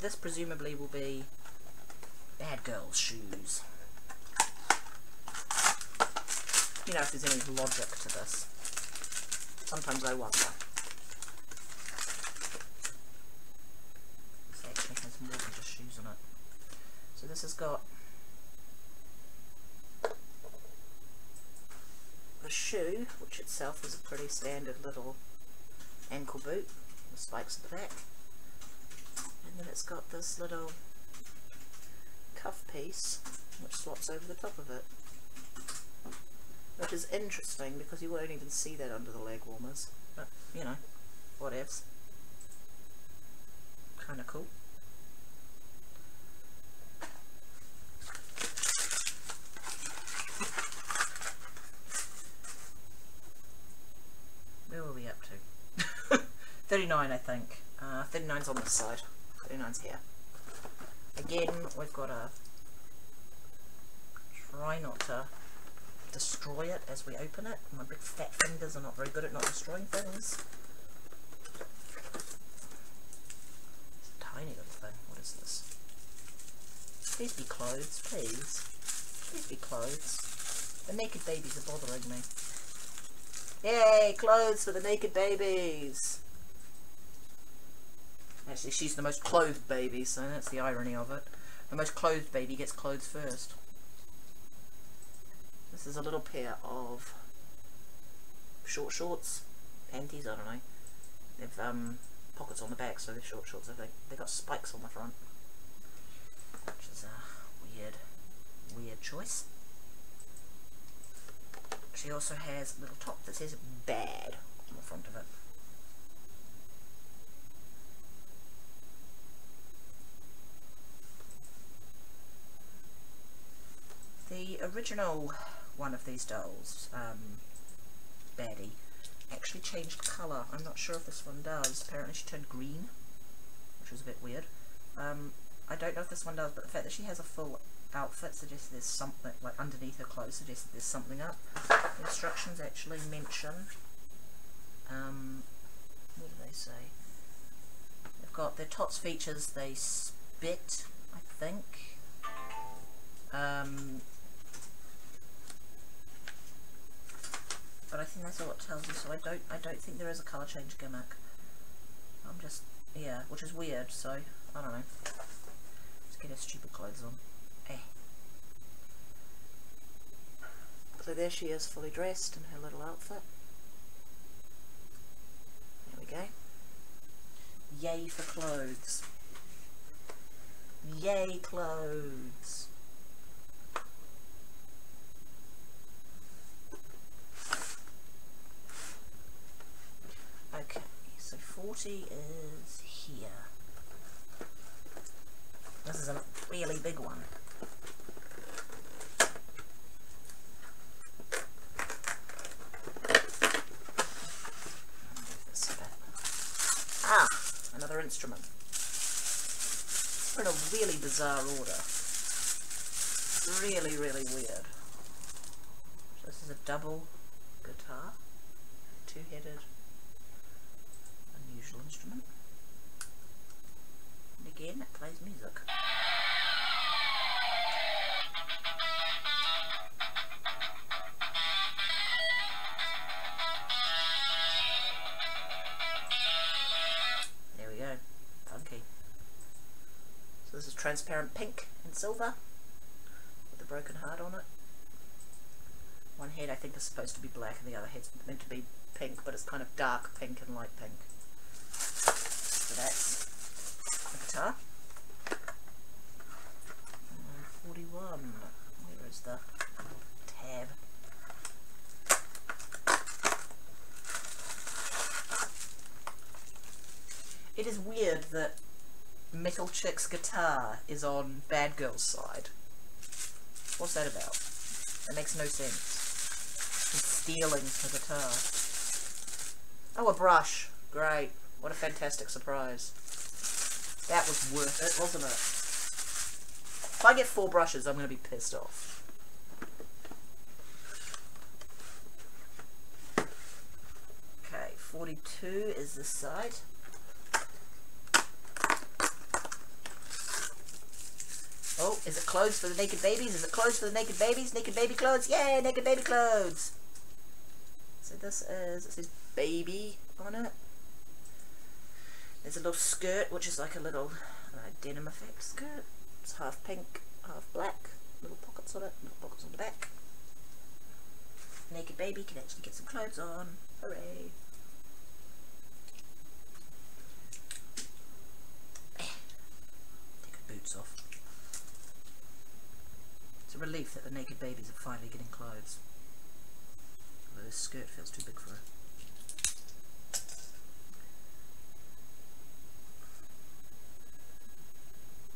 This presumably will be bad girl's shoes. You know if there's any logic to this. Sometimes I wonder. This actually has more than just shoes on it. So this has got the shoe, which itself is a pretty standard little ankle boot with spikes at the back and then it's got this little cuff piece which slots over the top of it. Which is interesting because you won't even see that under the leg warmers but you know whatevs. Kind of cool. Where were we up to? 39 I think. Uh, 39's on this side 39's here. Again, we've got to try not to destroy it as we open it. My big fat fingers are not very good at not destroying things. Tiny little thing. What is this? Please be clothes, please. Please be clothes. The naked babies are bothering me. Yay, clothes for the naked babies! Actually, she's the most clothed baby, so that's the irony of it. The most clothed baby gets clothes first. This is a little pair of short shorts, panties, I don't know. They've um, pockets on the back, so they're short shorts. They've got spikes on the front, which is a weird, weird choice. She also has a little top that says "bad" on the front of it. The original one of these dolls, um, Baddie, actually changed colour. I'm not sure if this one does. Apparently she turned green, which was a bit weird. Um, I don't know if this one does, but the fact that she has a full outfit suggests there's something, like underneath her clothes suggests there's something up. The instructions actually mention, um, what do they say? They've got their TOTS features, they spit, I think. Um, but I think that's all it tells you, so I don't I don't think there is a colour change gimmick. I'm just, yeah, which is weird, so, I don't know. Let's get her stupid clothes on. Eh. So there she is, fully dressed in her little outfit. There we go. Yay for clothes. Yay clothes. Okay, so 40 is here. This is a really big one. Ah, another instrument. We're in a really bizarre order. Really, really weird. This is a double guitar, two-headed, unusual instrument. And again, it plays music. There we go. Funky. So this is transparent pink and silver with a broken heart on it. One head I think is supposed to be black and the other head's meant to be pink, but it's kind of dark pink and light pink. So guitar. And 41. Where is the tab? It is weird that Metal Chick's guitar is on Bad Girl's side. What's that about? It makes no sense. He's stealing the guitar. Oh, a brush. Great. What a fantastic surprise. That was worth it, wasn't it? If I get four brushes, I'm going to be pissed off. Okay, 42 is this side. Oh, is it clothes for the naked babies? Is it clothes for the naked babies? Naked baby clothes? Yay, naked baby clothes! So this is, it says baby on it. There's a little skirt, which is like a little uh, denim effect skirt. It's half pink, half black. Little pockets on it, little pockets on the back. Naked baby can actually get some clothes on. Hooray! Take her boots off. It's a relief that the naked babies are finally getting clothes. Although this skirt feels too big for her.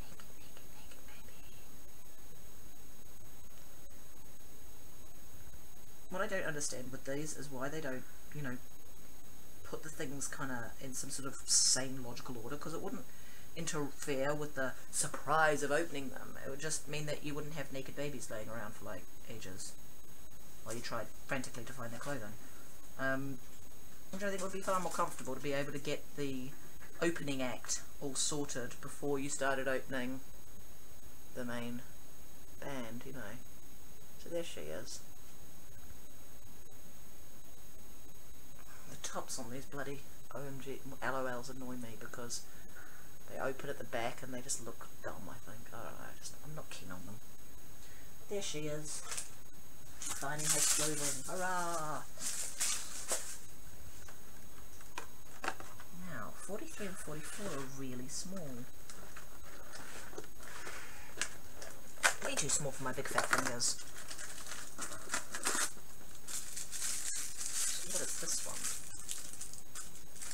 Naked, naked, naked baby. What I don't understand with these is why they don't, you know, put the things kind of in some sort of sane logical order, because it wouldn't interfere with the surprise of opening them. It would just mean that you wouldn't have naked babies laying around for like ages while you tried frantically to find their clothing. Um, which I think would be far more comfortable to be able to get the opening act all sorted before you started opening the main band, you know. So there she is. The tops on these bloody OMG LOLs annoy me because they open at the back and they just look dumb, I think. I don't know, I just, I'm not keen on them. There she is. Finding her clothing. Hurrah! Now, 43 and 44 are really small. Way too small for my big fat fingers. What is this one?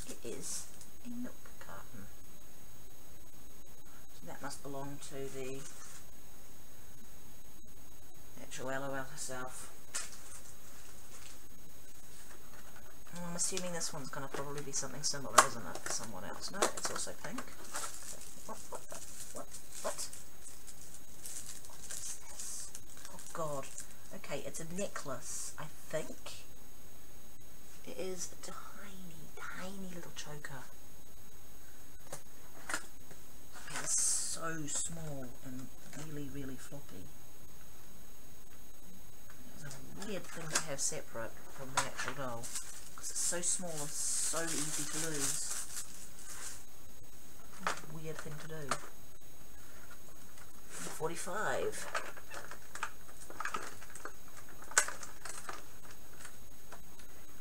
It is a milk carton. So that must belong to the actual LOL herself. Well, I'm assuming this one's going to probably be something similar, isn't it, for someone else? No, it's also pink. What? What? What? What? Oh god. Okay, it's a necklace, I think. It is tiny, little choker. It's so small and really, really floppy. It's a weird thing to have separate from the actual doll. Because it's so small and so easy to lose. Weird thing to do. 45.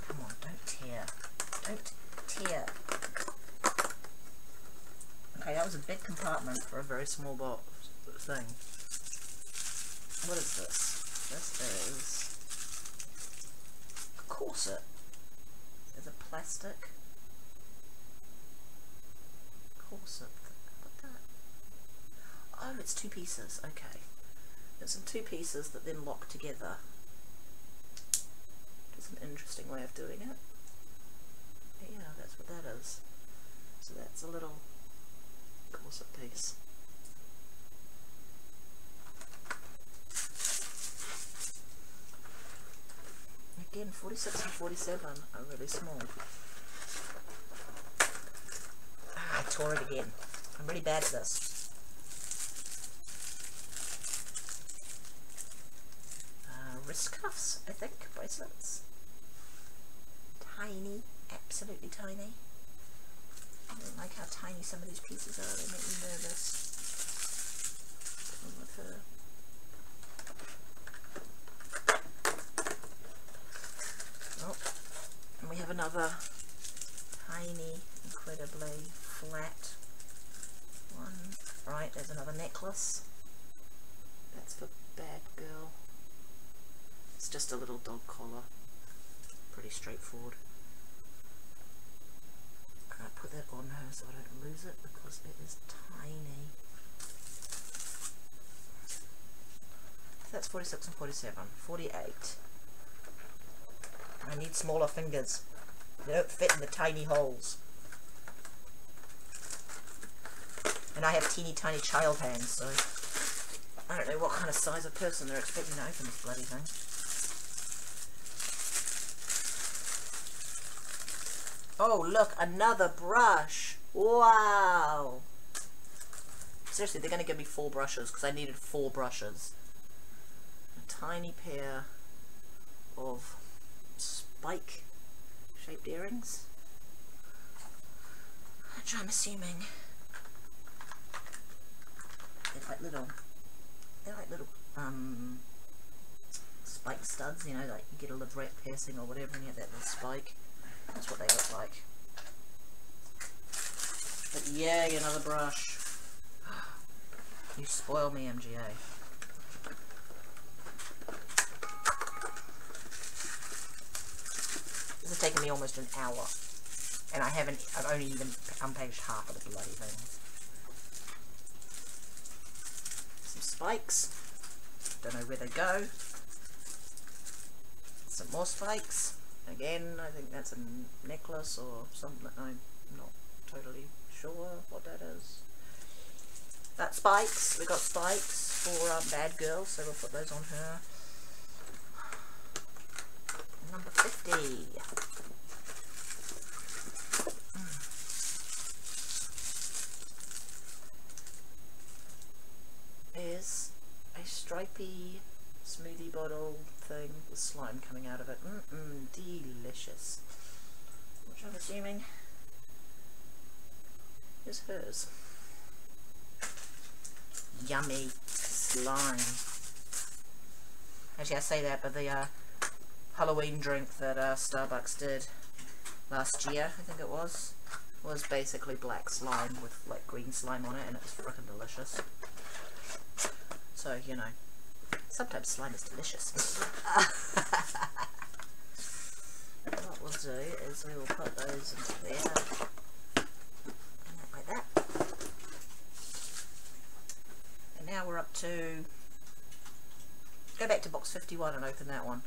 Come on, don't tear. Don't tear. Okay, that was a big compartment for a very small box thing. What is this? This is a corset. Is it plastic? Corset. What the? Oh, it's two pieces. Okay. It's in two pieces that then lock together. It's an interesting way of doing it. Yeah, that's what that is. So that's a little corset piece. again, 46 and 47 are really small. Ah, I tore it again. I'm really bad at this. Uh, wrist cuffs, I think, bracelets. Tiny, absolutely tiny. I don't like how tiny some of these pieces are, they make me nervous. With her. Oh, and we have another tiny, incredibly flat one. Right, there's another necklace. That's for Bad Girl. It's just a little dog collar. Pretty straightforward. I put that on her so I don't lose it because it is tiny. That's 46 and 47. 48. I need smaller fingers. They don't fit in the tiny holes. And I have teeny tiny child hands, so I don't know what kind of size of person they're expecting to open this bloody thing. Oh, look, another brush. Wow. Seriously, they're going to give me four brushes because I needed four brushes. A tiny pair of spike shaped earrings. Which I'm assuming they're like little, they're like little um, spike studs, you know, like you get a leveret piercing or whatever and you have that little spike. That's what they look like. But yay, another brush. You spoil me, MGA. This has taken me almost an hour. And I haven't, I've only even unpaged half of the bloody thing. Some spikes. Don't know where they go. Some more spikes. Again, I think that's a necklace or something. I'm not totally sure what that is. That spikes. We got spikes for um, Bad Girl, so we'll put those on her. Number 50. Is a stripy smoothie bottle thing with slime coming out of it. Mm-mm, delicious. Which I'm assuming is hers. Yummy slime. Actually, I say that, but the uh, Halloween drink that uh, Starbucks did last year, I think it was, was basically black slime with like green slime on it, and it was freaking delicious. So, you know, sometimes slime is delicious. what we'll do is we will put those into there, and like that. And now we're up to, go back to box 51 and open that one.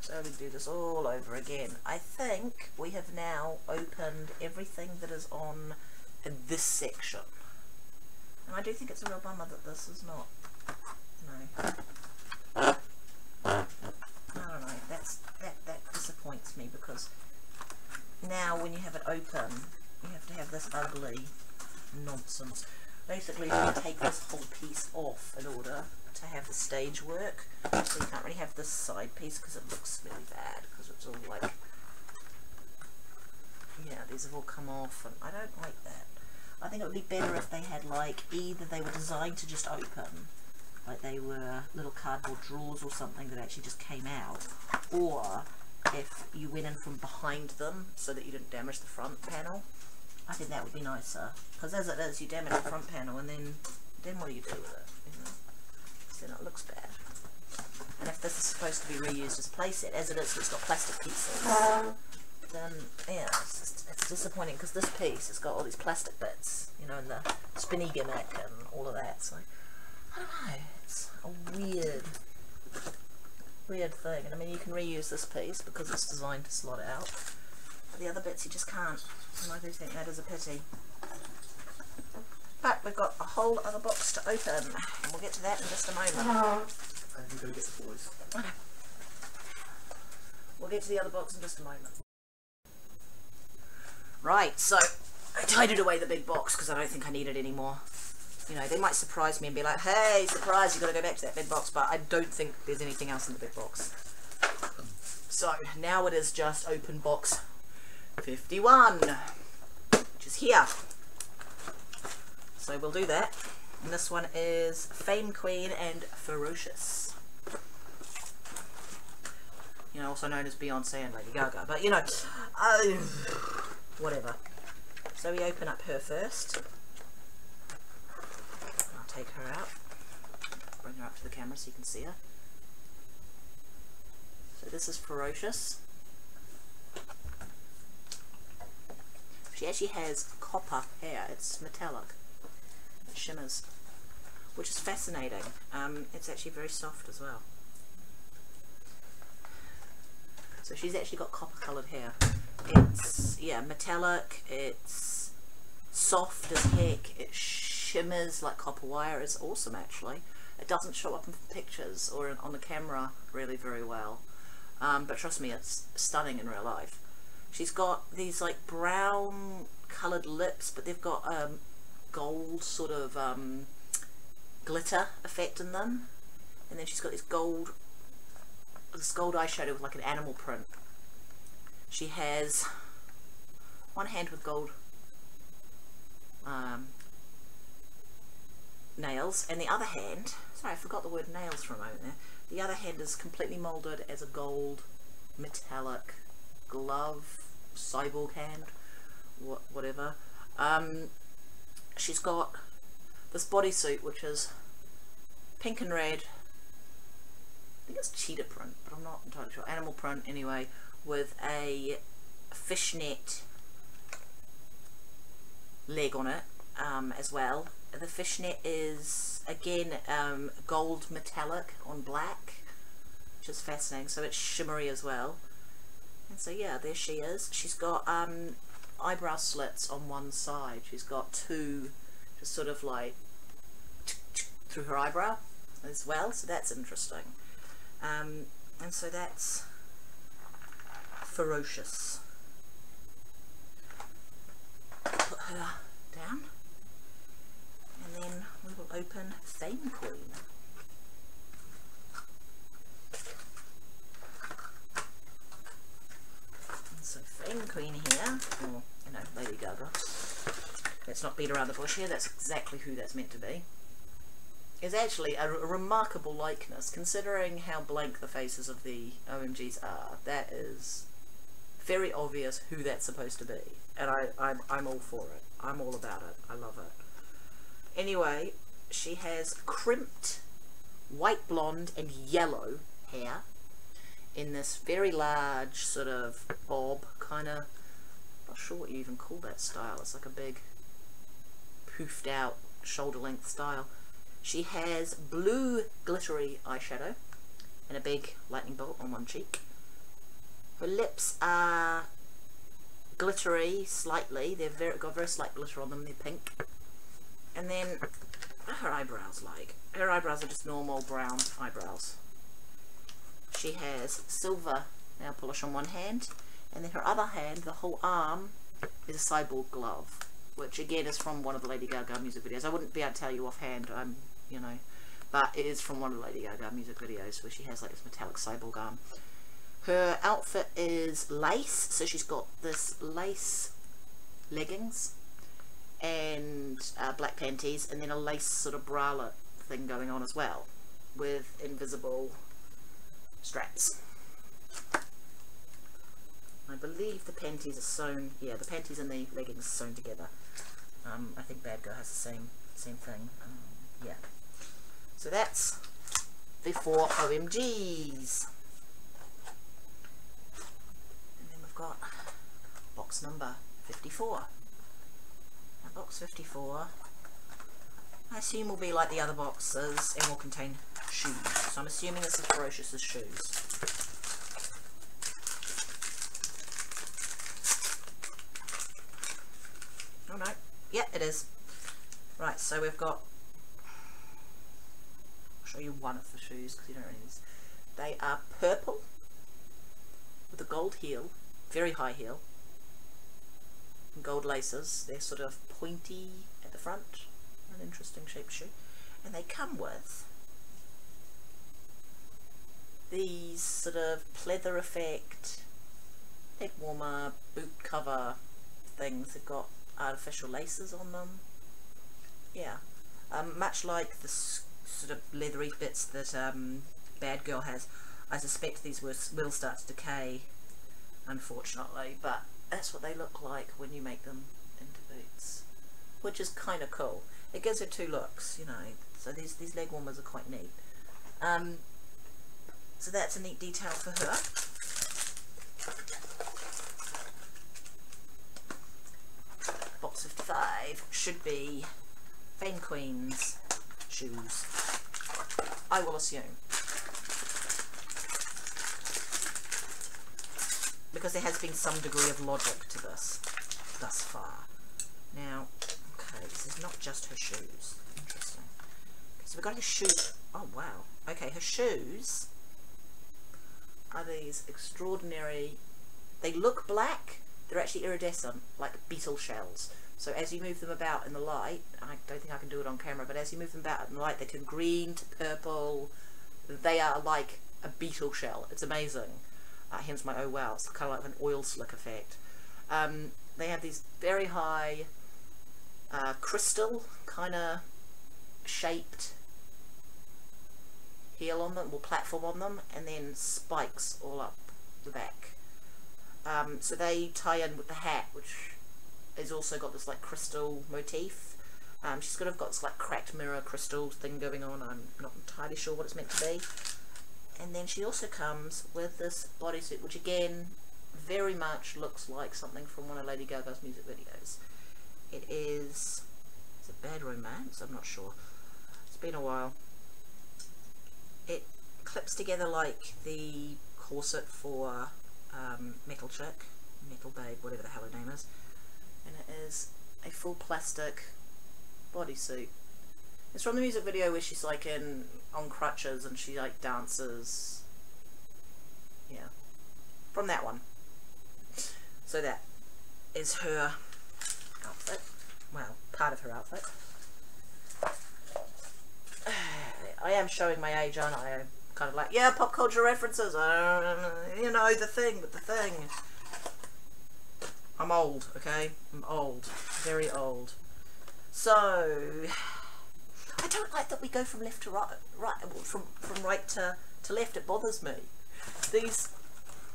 So we do this all over again. I think we have now opened everything that is on this section. And I do think it's a real bummer that this is not, no. I don't know, that's, that, that disappoints me because now when you have it open, you have to have this ugly nonsense. Basically, you uh. take this whole piece off in order to have the stage work. So you can't really have this side piece because it looks really bad because it's all like, yeah, these have all come off and I don't like that. I think it would be better if they had like, either they were designed to just open, like they were little cardboard drawers or something that actually just came out, or if you went in from behind them so that you didn't damage the front panel. I think that would be nicer. Because as it is, you damage the front panel and then, then what do you do with it? You know? then it looks bad. And if this is supposed to be reused as playset, as it is, it's got plastic pieces, then, yeah, it's, just, it's disappointing because this piece has got all these plastic bits, you know, and the spinny gimmick and all of that, so, I don't know, it's a weird, weird thing. And I mean, you can reuse this piece because it's designed to slot out, but the other bits you just can't, and I do think that is a pity. But we've got a whole other box to open, and we'll get to that in just a moment. I think we gotta get the boys. we'll get to the other box in just a moment. Right, so I tidied away the big box because I don't think I need it anymore. You know, they might surprise me and be like, hey, surprise, you've got to go back to that big box, but I don't think there's anything else in the big box. So, now it is just open box 51, which is here. So we'll do that. And this one is Fame Queen and Ferocious. You know, also known as Beyonce and Lady Gaga. But, you know, uh, whatever. So we open up her first. Take her out. Bring her up to the camera so you can see her. So this is Ferocious. She actually has copper hair. It's metallic. It shimmers. Which is fascinating. Um, it's actually very soft as well. So she's actually got copper coloured hair. It's, yeah, metallic. It's soft as heck. It shimmers like copper wire. is awesome actually. It doesn't show up in pictures or on the camera really very well. Um, but trust me, it's stunning in real life. She's got these like brown coloured lips, but they've got um, gold sort of um, glitter effect in them. And then she's got this gold, this gold eyeshadow with like an animal print. She has one hand with gold um, nails, and the other hand, sorry I forgot the word nails for a moment there, the other hand is completely moulded as a gold metallic glove, cyborg hand, wh whatever. Um, she's got this bodysuit which is pink and red. I think it's cheetah print, but I'm not entirely sure. Animal print anyway, with a fishnet leg on it um, as well. The fishnet is again um, gold metallic on black, which is fascinating. So it's shimmery as well. And so yeah, there she is. She's got um, eyebrow slits on one side. She's got two, just sort of like through her eyebrow as well. So that's interesting. Um, and so that's ferocious. Put her down. Then we will open Fame Queen. So Fame Queen here, or you know, Lady Gaga. Let's not beat around the bush here, that's exactly who that's meant to be. Is actually a, a remarkable likeness, considering how blank the faces of the OMGs are. That is very obvious who that's supposed to be. And I, I'm, I'm all for it. I'm all about it. I love it. Anyway, she has crimped white blonde and yellow hair in this very large sort of bob kind of not sure what you even call that style. It's like a big poofed out shoulder length style. She has blue glittery eyeshadow and a big lightning bolt on one cheek. Her lips are glittery slightly. They've very, got very slight glitter on them. They're pink and then her eyebrows like her eyebrows are just normal brown eyebrows she has silver nail polish on one hand, and then her other hand, the whole arm, is a cyborg glove, which again is from one of the Lady Gaga music videos. I wouldn't be able to tell you offhand, I'm, you know, but it is from one of the Lady Gaga music videos where she has like this metallic cyborg arm. Her outfit is lace, so she's got this lace leggings and uh, black panties, and then a lace sort of bralette thing going on as well, with invisible straps. I believe the panties are sewn, yeah, the panties and the leggings sewn together. Um, I think Bad Girl has the same same thing. Um, yeah. So that's the four OMGs. And then we've got box number 54. Box 54 I assume will be like the other boxes and will contain shoes. So I'm assuming this is Ferocious's shoes. Oh no. Yeah, it is. Right, so we've got... I'll show you one of the shoes because you don't really... They are purple with a gold heel, very high heel, and gold laces. They're sort of pointy at the front, an interesting shaped shoe. And they come with these sort of pleather effect, leg warmer, boot cover things. They've got artificial laces on them. Yeah, um, much like the sort of leathery bits that um, Bad Girl has. I suspect these will, will start to decay, unfortunately, but that's what they look like when you make them which is kind of cool. It gives her two looks, you know. So these these leg warmers are quite neat. Um, so that's a neat detail for her. Box of five should be Fame Queen's shoes. I will assume. Because there has been some degree of logic to this thus far. Now, this is not just her shoes. Interesting. So we've got her shoe. Oh, wow. Okay, her shoes are these extraordinary. They look black. They're actually iridescent, like beetle shells. So as you move them about in the light, I don't think I can do it on camera, but as you move them about in the light, they turn green to purple. They are like a beetle shell. It's amazing. Uh, hence my oh wow. It's kind of like an oil slick effect. Um, they have these very high uh, crystal kind of shaped heel on them, or platform on them, and then spikes all up the back. Um, so they tie in with the hat, which has also got this like crystal motif. Um, she's kind of got this like cracked mirror crystal thing going on. I'm not entirely sure what it's meant to be. And then she also comes with this bodysuit, which again very much looks like something from one of Lady Gaga's music videos. It is. Is it Bad Romance? I'm not sure. It's been a while. It clips together like the corset for um, Metal Chick, Metal Babe, whatever the hell her name is. And it is a full plastic bodysuit. It's from the music video where she's like in on crutches and she like dances. Yeah. From that one. So that is her. Well, part of her outfit. I am showing my age, aren't I? I'm kind of like, yeah, pop culture references. Uh, you know, the thing, but the thing. I'm old, okay? I'm old. Very old. So, I don't like that we go from left to right, right from, from right to, to left. It bothers me. These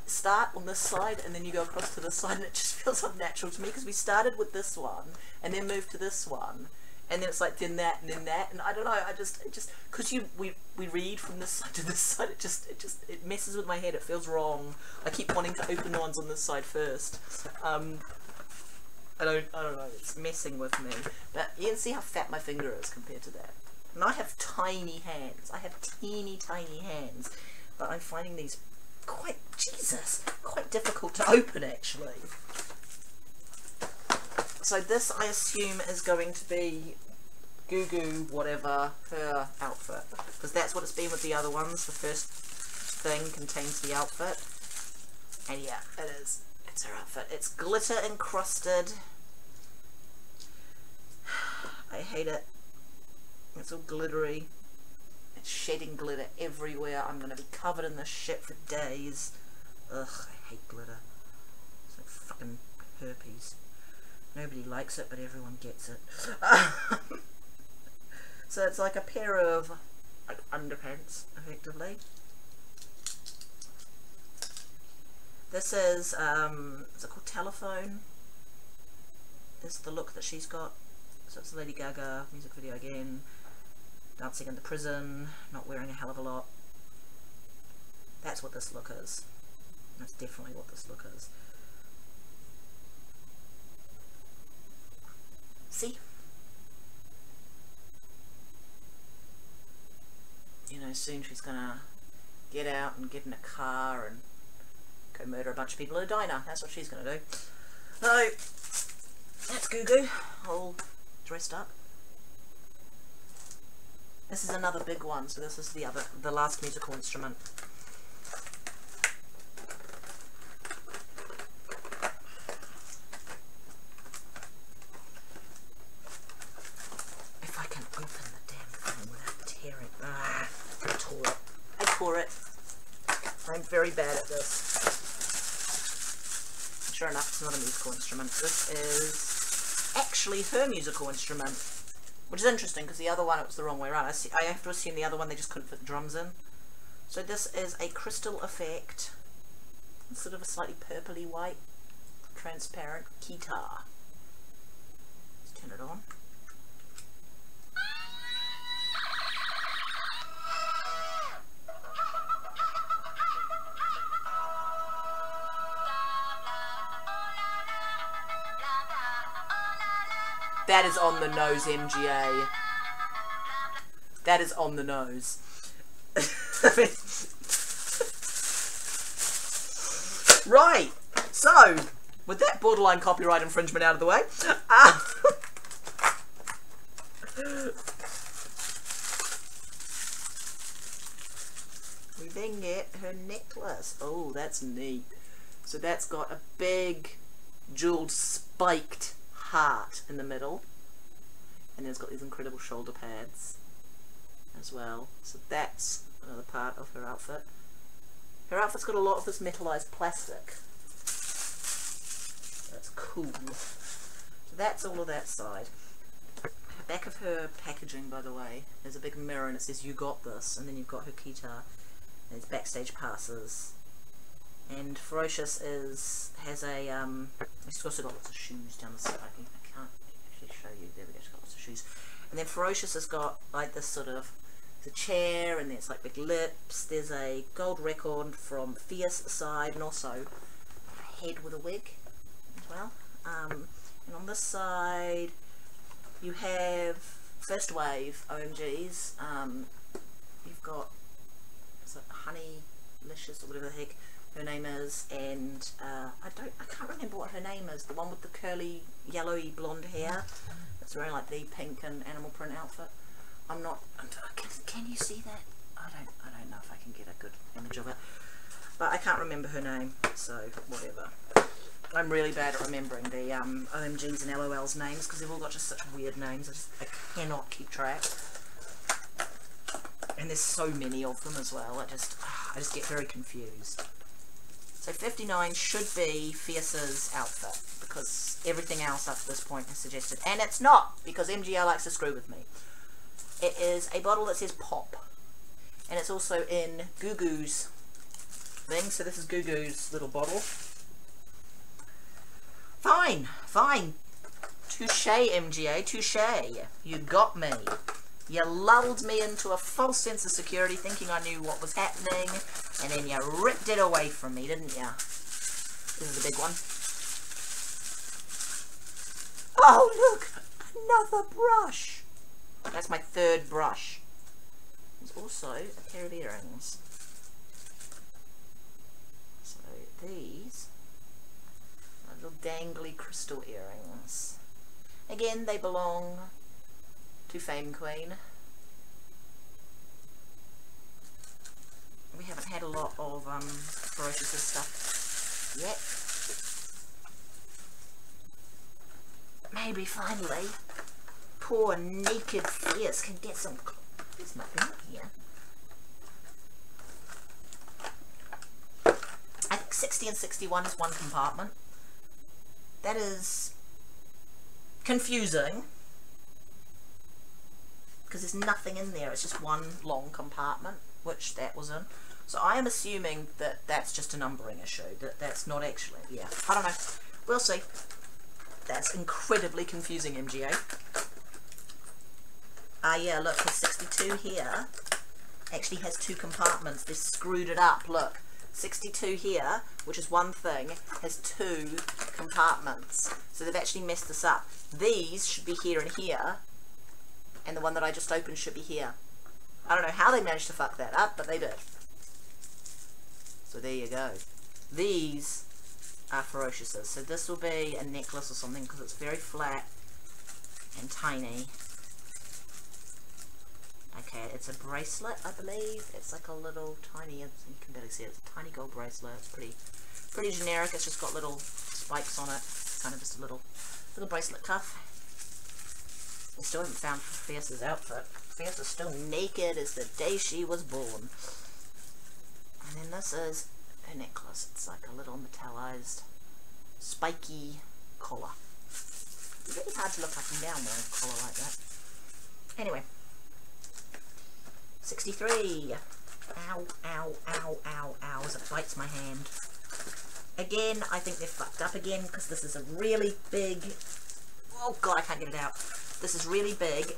start on this side and then you go across to this side and it just feels unnatural to me because we started with this one and then moved to this one and then it's like then that and then that and I don't know I just it just because you we we read from this side to this side it just it just it messes with my head it feels wrong. I keep wanting to open the ones on this side first. Um I don't I don't know it's messing with me. But you can see how fat my finger is compared to that. And I have tiny hands I have teeny tiny hands but I'm finding these quite Jesus quite difficult to open actually so this, I assume, is going to be Goo Goo, whatever, her outfit. Because that's what it's been with the other ones. The first thing contains the outfit. And yeah, it is. It's her outfit. It's glitter encrusted. I hate it. It's all glittery. Shedding glitter everywhere. I'm going to be covered in this shit for days. Ugh, I hate glitter. It's like fucking herpes. Nobody likes it, but everyone gets it. so it's like a pair of like underpants, effectively. This is, um, is it called Telephone? This is the look that she's got. So it's Lady Gaga music video again. Dancing in the prison, not wearing a hell of a lot. That's what this look is. That's definitely what this look is. See? You know, soon she's gonna get out and get in a car and go murder a bunch of people at a diner. That's what she's gonna do. So, that's Goo Goo, all dressed up. This is another big one, so this is the other, the last musical instrument. If I can open the damn thing without tearing, ah, I tore it. I tore it. I'm very bad at this. Sure enough, it's not a musical instrument. This is actually her musical instrument. Which is interesting, because the other one, it was the wrong way around. I, see, I have to assume the other one, they just couldn't fit the drums in. So this is a crystal effect. Sort of a slightly purpley white, transparent guitar. Let's turn it on. That is on the nose, MGA. That is on the nose. right. So, with that borderline copyright infringement out of the way, uh, we then get her necklace. Oh, that's neat. So that's got a big jeweled spiked heart in the middle. And then it's got these incredible shoulder pads as well. So that's another part of her outfit. Her outfit's got a lot of this metallized plastic. That's cool. So that's all of that side. Back of her packaging, by the way, there's a big mirror and it says, you got this. And then you've got her keytar. There's backstage passes. And Ferocious is has a, um, she's also got lots of shoes down the side. I can't actually show you. There we go, she's got lots of shoes. And then Ferocious has got like this sort of a chair and there's like big lips. There's a gold record from Fierce side and also a head with a wig as well. Um, and on this side you have first wave OMGs. Um, you've got is it Honey Licious or whatever the heck her name is, and uh, I don't, I can't remember what her name is. The one with the curly, yellowy blonde hair. That's wearing like the pink and animal print outfit. I'm not. Can, can you see that? I don't. I don't know if I can get a good image of it. But I can't remember her name, so whatever. I'm really bad at remembering the um, OMGs and LOLs names because they've all got just such weird names. I just I cannot keep track. And there's so many of them as well. I just I just get very confused. So 59 should be Fierce's outfit because everything else up to this point has suggested, and it's not because MGA likes to screw with me. It is a bottle that says pop. And it's also in Goo Goo's thing. So this is Goo Goo's little bottle. Fine, fine. Touche, MGA, touche. You got me. You lulled me into a false sense of security thinking I knew what was happening, and then you ripped it away from me, didn't you? This is the big one. Oh, look! Another brush! That's my third brush. There's also a pair of earrings. So these are little dangly crystal earrings. Again, they belong to Fame Queen. We haven't had a lot of um, Ferocious stuff yet. Maybe finally poor naked Fierce can get some... There's nothing here. I think 60 and 61 is one compartment. That is confusing because there's nothing in there. It's just one long compartment, which that was in. So I am assuming that that's just a numbering issue. That that's not actually. Yeah, I don't know. We'll see. That's incredibly confusing, MGA. Ah, yeah, look, the 62 here actually has two compartments. They screwed it up, look. 62 here, which is one thing, has two compartments. So they've actually messed this up. These should be here and here, and the one that I just opened should be here. I don't know how they managed to fuck that up, but they did. So there you go. These are ferociouses. So this will be a necklace or something because it's very flat and tiny. Okay, it's a bracelet, I believe. It's like a little tiny, you can barely see it, it's a tiny gold bracelet. It's pretty, pretty generic. It's just got little spikes on it. It's kind of just a little, little bracelet cuff. We still haven't found Fierce's outfit. Fierce is still naked as the day she was born. And then this is her necklace. It's like a little metallized, spiky collar. It's really hard to look up and down wearing a collar like that. Anyway. 63. Ow, ow, ow, ow, ow, as it bites my hand. Again, I think they're fucked up again because this is a really big... Oh god, I can't get it out. This is really big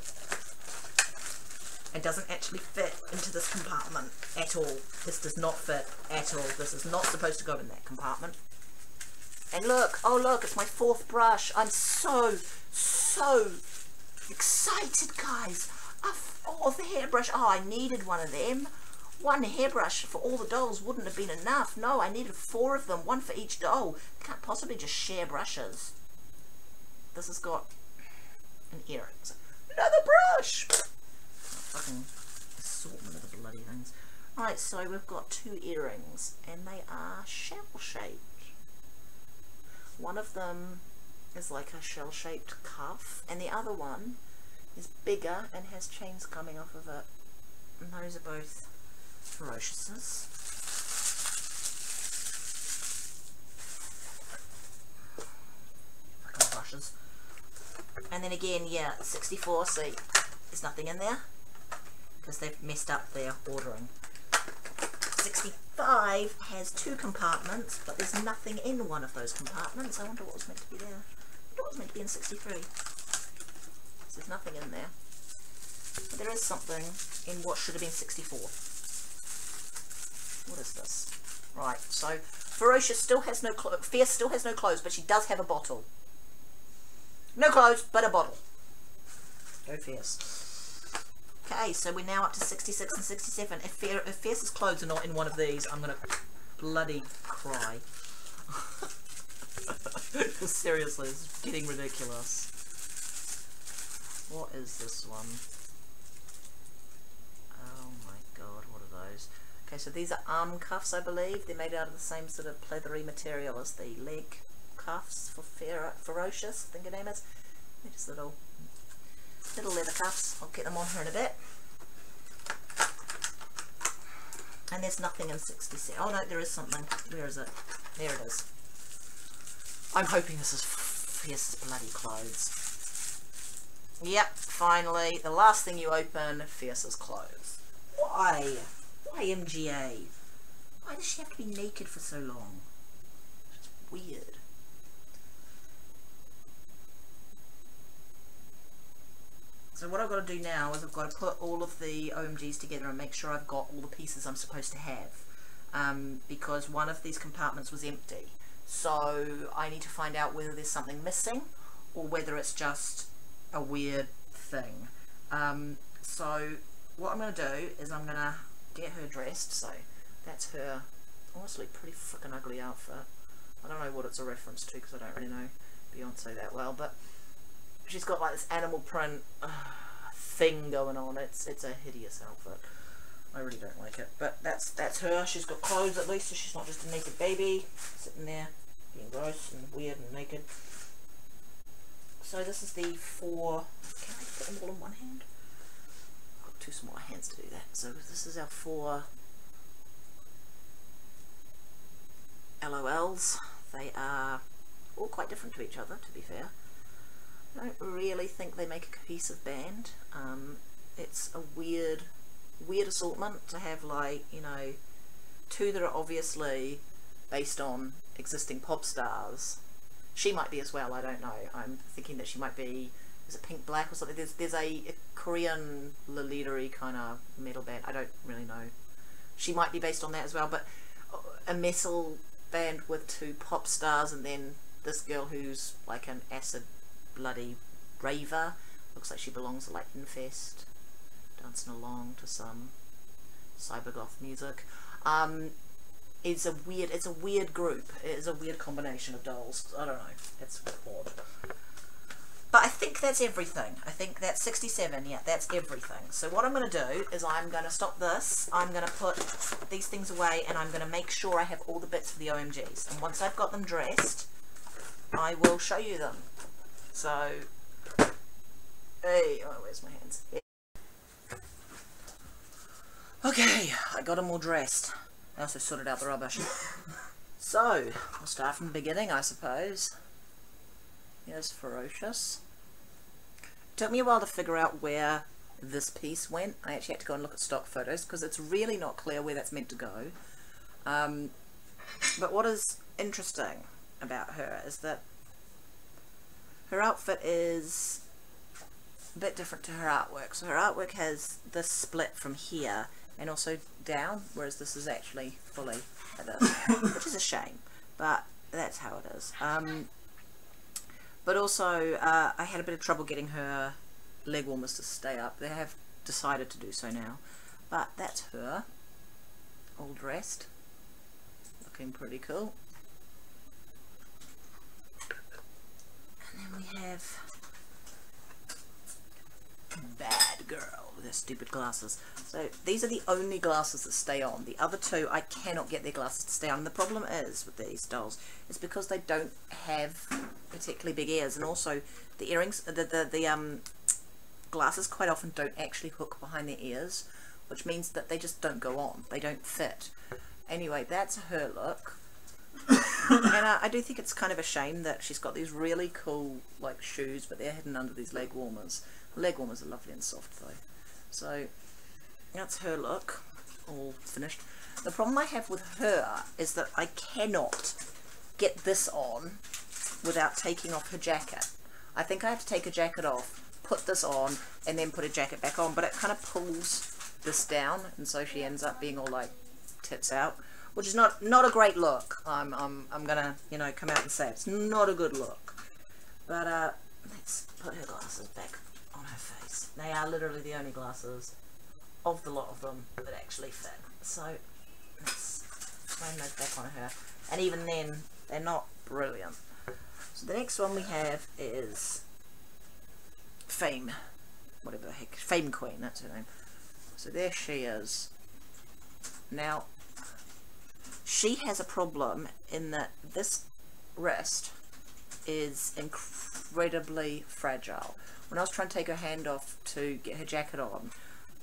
and doesn't actually fit into this compartment at all. This does not fit at all. This is not supposed to go in that compartment. And look, oh look, it's my fourth brush. I'm so, so excited, guys. A fourth hairbrush. Oh, I needed one of them. One hairbrush for all the dolls wouldn't have been enough. No, I needed four of them, one for each doll. Can't possibly just share brushes. This has got an earrings. Another brush! Fucking assortment of the bloody things. Right, so we've got two earrings, and they are shell-shaped. One of them is like a shell-shaped cuff, and the other one is bigger and has chains coming off of it. And those are both ferociouses. Brushes. And then again, yeah, 64, see, there's nothing in there because they've messed up their ordering. 65 has two compartments, but there's nothing in one of those compartments. I wonder what was meant to be there. What was meant to be in 63. So there's nothing in there. But there is something in what should have been 64. What is this? Right, so Ferocious still has no clothes. Fierce still has no clothes, but she does have a bottle. No clothes, but a bottle. Go Fierce. Okay, so we're now up to 66 and 67. If, Fier if Fierce's clothes are not in one of these, I'm going to bloody cry. Seriously, it's getting ridiculous. What is this one? Oh my god, what are those? Okay, so these are arm cuffs, I believe. They're made out of the same sort of pleathery material as the leg cuffs for Fer Ferocious, I think her name is. They're just little little leather cuffs. I'll get them on her in a bit. And there's nothing in 66. Oh no, there is something. Where is it? There it is. I'm hoping this is Fierce's bloody clothes. Yep, finally. The last thing you open, Fierce's clothes. Why? Why MGA? Why does she have to be naked for so long? It's weird. So what I've got to do now is I've got to put all of the OMGs together and make sure I've got all the pieces I'm supposed to have. Um, because one of these compartments was empty. So I need to find out whether there's something missing or whether it's just a weird thing. Um, so what I'm going to do is I'm going to get her dressed. So that's her honestly pretty freaking ugly outfit. I don't know what it's a reference to because I don't really know Beyonce that well, but she's got like this animal print uh, thing going on. It's it's a hideous outfit. I really don't like it. But that's that's her. She's got clothes at least, so she's not just a naked baby sitting there being gross and weird and naked. So this is the four. Can I put them all in one hand? I've got two smaller hands to do that. So this is our four LOLs. They are all quite different to each other, to be fair. I don't really think they make a cohesive band. Um, it's a weird, weird assortment to have like, you know, two that are obviously based on existing pop stars. She might be as well, I don't know. I'm thinking that she might be, is it Pink Black or something? There's, there's a, a Korean Lolita kind of metal band. I don't really know. She might be based on that as well, but a metal band with two pop stars and then this girl who's like an acid bloody raver. Looks like she belongs to like Fist. dancing along to some cybergoth music. Um, it's a weird, it's a weird group. It is a weird combination of dolls. I don't know. It's odd. But I think that's everything. I think that's 67. Yeah, that's everything. So what I'm going to do is I'm going to stop this. I'm going to put these things away and I'm going to make sure I have all the bits for the OMGs. And once I've got them dressed, I will show you them. So, hey, oh, where's my hands? Okay, I got them all dressed. I also sorted out the rubbish. so, we'll start from the beginning, I suppose. Yes, Ferocious. took me a while to figure out where this piece went. I actually had to go and look at stock photos because it's really not clear where that's meant to go. Um, but what is interesting about her is that her outfit is a bit different to her artwork. So her artwork has this split from here and also down, whereas this is actually fully this, which is a shame, but that's how it is. Um, but also, uh, I had a bit of trouble getting her leg warmers to stay up. They have decided to do so now. But that's her, all dressed, looking pretty cool. And we have bad girl with her stupid glasses. So these are the only glasses that stay on. The other two, I cannot get their glasses to stay on. And the problem is with these dolls, is because they don't have particularly big ears, and also the earrings, the the the um glasses quite often don't actually hook behind their ears, which means that they just don't go on. They don't fit. Anyway, that's her look. And uh, I do think it's kind of a shame that she's got these really cool like shoes, but they're hidden under these leg warmers. Leg warmers are lovely and soft though. So that's her look, all finished. The problem I have with her is that I cannot get this on without taking off her jacket. I think I have to take a jacket off, put this on, and then put a jacket back on, but it kind of pulls this down, and so she ends up being all like tits out, which is not not a great look. I'm I'm I'm gonna you know come out and say it's not a good look. But uh, let's put her glasses back on her face. They are literally the only glasses of the lot of them that actually fit. So let's lay those back on her, and even then they're not brilliant. So the next one we have is Fame, whatever the heck, Fame Queen, that's her name. So there she is. Now, she has a problem in that this wrist is incredibly fragile. When I was trying to take her hand off to get her jacket on,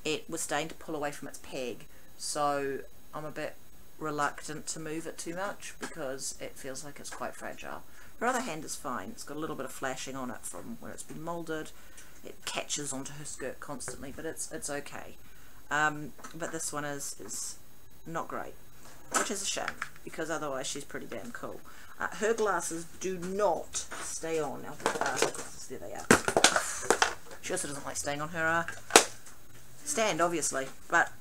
it was starting to pull away from its peg, so I'm a bit reluctant to move it too much because it feels like it's quite fragile. Her other hand is fine. It's got a little bit of flashing on it from where it's been moulded. It catches onto her skirt constantly, but it's it's okay. Um, but this one is, is not great, which is a shame, because otherwise she's pretty damn cool. Uh, her glasses do not stay on. There they are. She also doesn't like staying on her uh, stand, obviously, but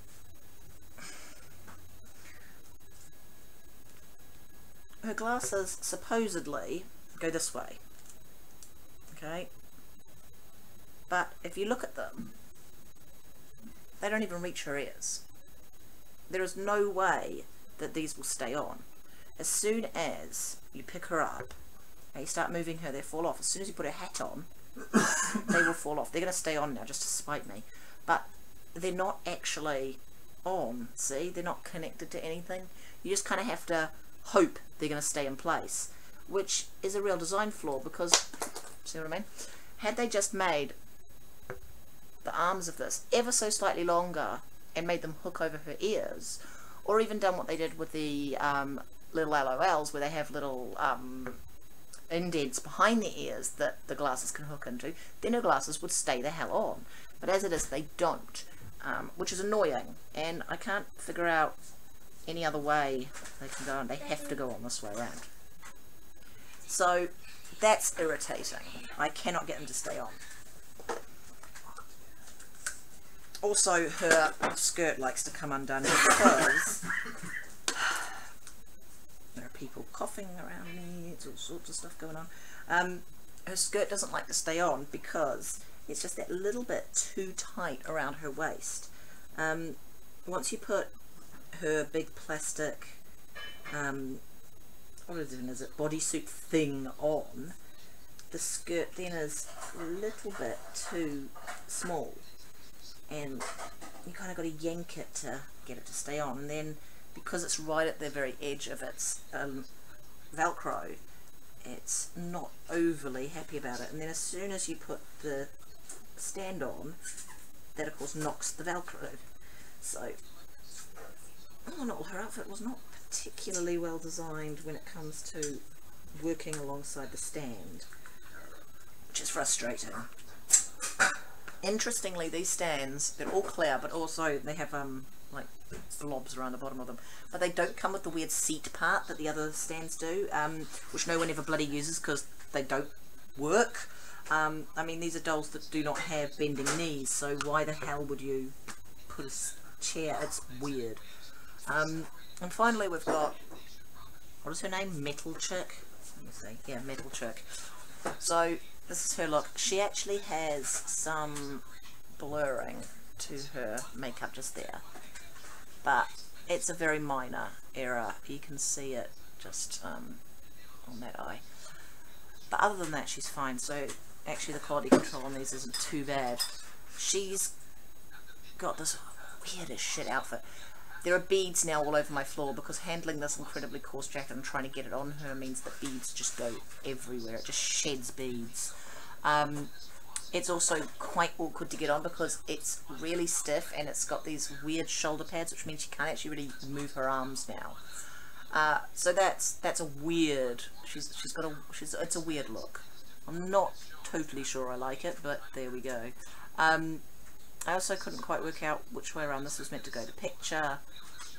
her glasses supposedly go this way. Okay? But if you look at them, they don't even reach her ears. There is no way that these will stay on. As soon as you pick her up and you start moving her, they fall off. As soon as you put a hat on, they will fall off. They're going to stay on now just to spite me. But they're not actually on, see? They're not connected to anything. You just kind of have to hope they're going to stay in place, which is a real design flaw because, see what I mean? Had they just made the arms of this ever so slightly longer and made them hook over her ears, or even done what they did with the um, little LOLs where they have little um, indents behind the ears that the glasses can hook into, then her glasses would stay the hell on. But as it is, they don't, um, which is annoying, and I can't figure out any other way they can go on. They have to go on this way around. So that's irritating. I cannot get them to stay on. Also, her skirt likes to come undone because there are people coughing around me. It's all sorts of stuff going on. Um, her skirt doesn't like to stay on because it's just that little bit too tight around her waist. Um, once you put her big plastic, um, what is it, bodysuit thing on, the skirt then is a little bit too small and you kind of got to yank it to get it to stay on. And then because it's right at the very edge of its um, velcro it's not overly happy about it. And then as soon as you put the stand on that of course knocks the velcro. So all in all, her outfit was not particularly well designed when it comes to working alongside the stand, which is frustrating. Interestingly, these stands, they're all clear, but also they have um like blobs around the bottom of them. But they don't come with the weird seat part that the other stands do, um, which no one ever bloody uses because they don't work. Um, I mean, these are dolls that do not have bending knees, so why the hell would you put a chair? It's weird. Um, and finally, we've got what is her name? Metal Chick. Let me see. Yeah, Metal Chick. So this is her look. She actually has some blurring to her makeup just there, but it's a very minor error. You can see it just um, on that eye. But other than that, she's fine. So actually, the quality control on these isn't too bad. She's got this weirdest shit outfit. There are beads now all over my floor because handling this incredibly coarse jacket and trying to get it on her means that beads just go everywhere. It just sheds beads. Um, it's also quite awkward to get on because it's really stiff and it's got these weird shoulder pads, which means she can't actually really move her arms now. Uh, so that's that's a weird. She's she's got a she's it's a weird look. I'm not totally sure I like it, but there we go. Um, I also couldn't quite work out which way around this was meant to go. The picture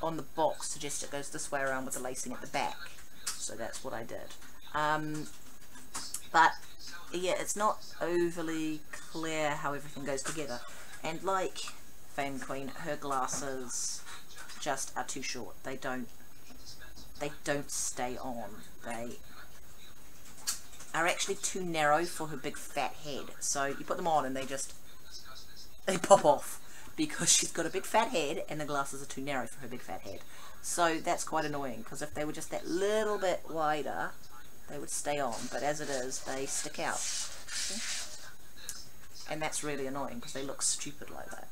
on the box suggests it goes this way around with the lacing at the back, so that's what I did. Um, but yeah, it's not overly clear how everything goes together. And like Fame Queen, her glasses just are too short. They don't they don't stay on. They are actually too narrow for her big fat head. So you put them on and they just they pop off because she's got a big fat head and the glasses are too narrow for her big fat head. So that's quite annoying because if they were just that little bit wider, they would stay on. But as it is, they stick out. And that's really annoying because they look stupid like that.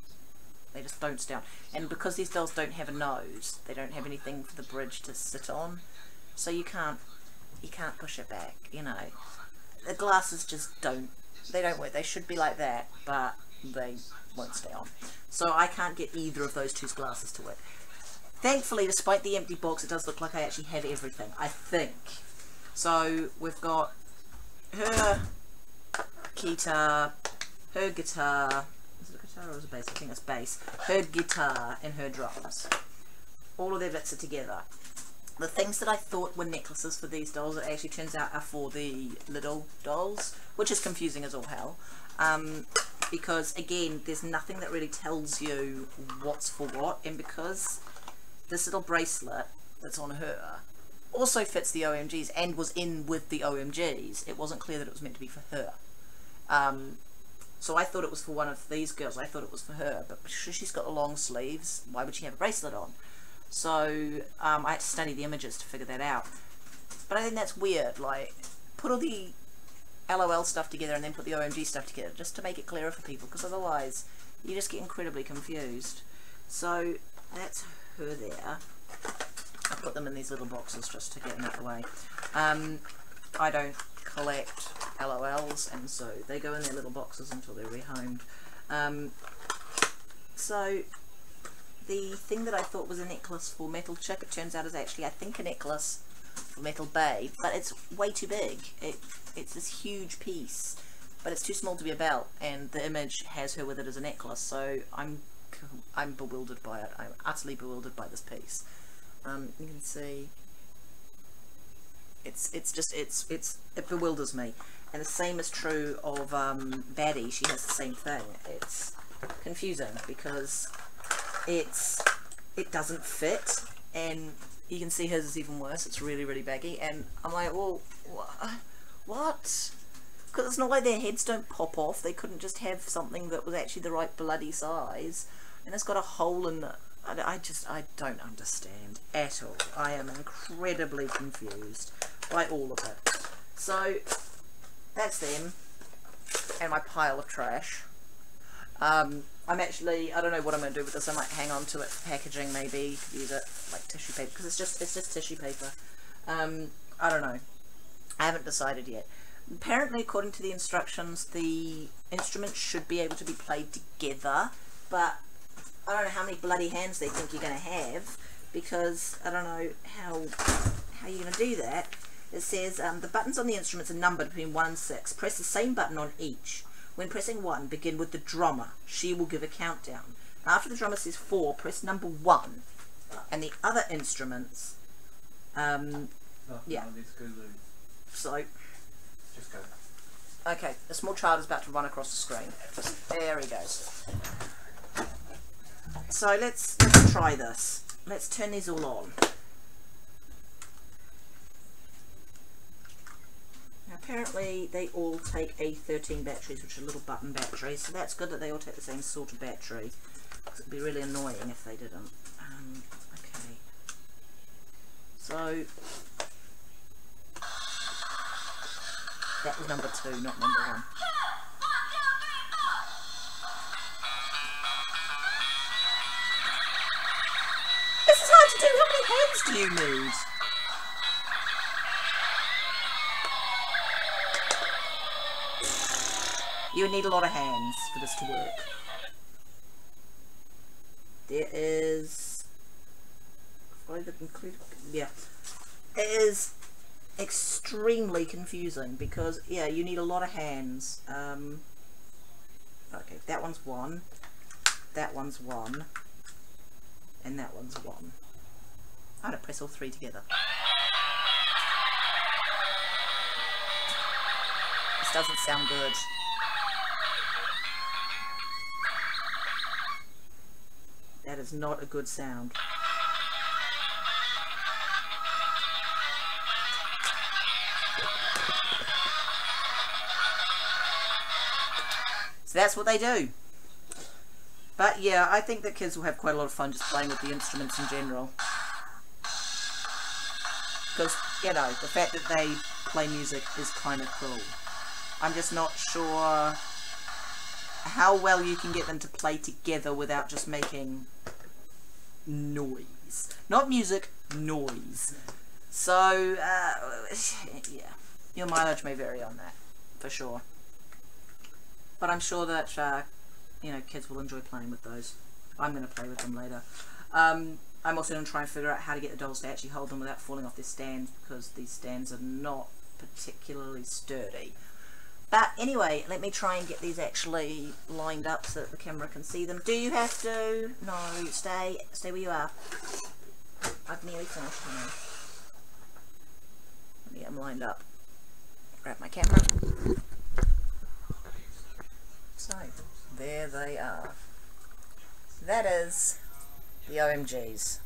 They just don't stay on. And because these dolls don't have a nose, they don't have anything for the bridge to sit on. So you can't, you can't push it back, you know. The glasses just don't, they don't work. They should be like that, but they won't stay on. So I can't get either of those two glasses to work. Thankfully, despite the empty box, it does look like I actually have everything, I think. So we've got her guitar, her guitar, is it a guitar or is it a bass? I think it's bass. Her guitar and her drums. All of their bits are together. The things that I thought were necklaces for these dolls, it actually turns out are for the little dolls, which is confusing as all hell. Um, because again, there's nothing that really tells you what's for what, and because this little bracelet that's on her also fits the OMGs and was in with the OMGs, it wasn't clear that it was meant to be for her. Um, so I thought it was for one of these girls. I thought it was for her, but she's got the long sleeves. Why would she have a bracelet on? So um, I had to study the images to figure that out. But I think that's weird. Like, put all the LOL stuff together and then put the OMG stuff together, just to make it clearer for people, because otherwise you just get incredibly confused. So that's her there. I put them in these little boxes just to get them out of the way. Um, I don't collect LOLs, and so they go in their little boxes until they're rehomed. Um, so the thing that I thought was a necklace for Metal Chick, it turns out is actually, I think, a necklace Metal Babe, but it's way too big. It It's this huge piece, but it's too small to be a belt, and the image has her with it as a necklace, so I'm I'm bewildered by it. I'm utterly bewildered by this piece. Um, you can see it's it's just it's it's it bewilders me and the same is true of um, Baddie she has the same thing it's confusing because it's it doesn't fit and you can see hers is even worse it's really really baggy and I'm like well wh what because it's not like their heads don't pop off they couldn't just have something that was actually the right bloody size and it's got a hole in the I, I just, I don't understand at all. I am incredibly confused by all of it. So, that's them, and my pile of trash. Um, I'm actually, I don't know what I'm going to do with this. I might hang on to it for packaging, maybe, use it like tissue paper, because it's just, it's just tissue paper. Um, I don't know. I haven't decided yet. Apparently, according to the instructions, the instruments should be able to be played together, but I don't know how many bloody hands they think you're going to have, because I don't know how how you're going to do that. It says um, the buttons on the instruments are numbered between 1 and 6. Press the same button on each. When pressing 1, begin with the drummer. She will give a countdown. After the drummer says 4, press number 1. And the other instruments, um, Oh, Yeah. no, let's go Lou. so, Just go. okay, a small child is about to run across the screen. There he goes. So let's, let's try this. Let's turn these all on. Apparently they all take A13 batteries, which are little button batteries, so that's good that they all take the same sort of battery. It'd be really annoying if they didn't. Um, okay. So that was number two, not number one. This is hard to do. How many hands do you need? You need a lot of hands for this to work. There is. Yeah. It is extremely confusing because, yeah, you need a lot of hands. Um, okay, that one's one. That one's one. And that one's one. I'm going to press all three together. This doesn't sound good. Is not a good sound. So that's what they do. But yeah, I think that kids will have quite a lot of fun just playing with the instruments in general. Because, you know, the fact that they play music is kind of cool. I'm just not sure how well you can get them to play together without just making noise. Not music, noise. So, uh, yeah, your mileage may vary on that, for sure. But I'm sure that, uh, you know, kids will enjoy playing with those. I'm going to play with them later. Um, I'm also going to try and figure out how to get the dolls to actually hold them without falling off their stands because these stands are not particularly sturdy. But anyway, let me try and get these actually lined up so that the camera can see them. Do you have to? No, stay, stay where you are. I've nearly finished now. Let me get them lined up. Grab my camera. So, there they are. That is the OMGs.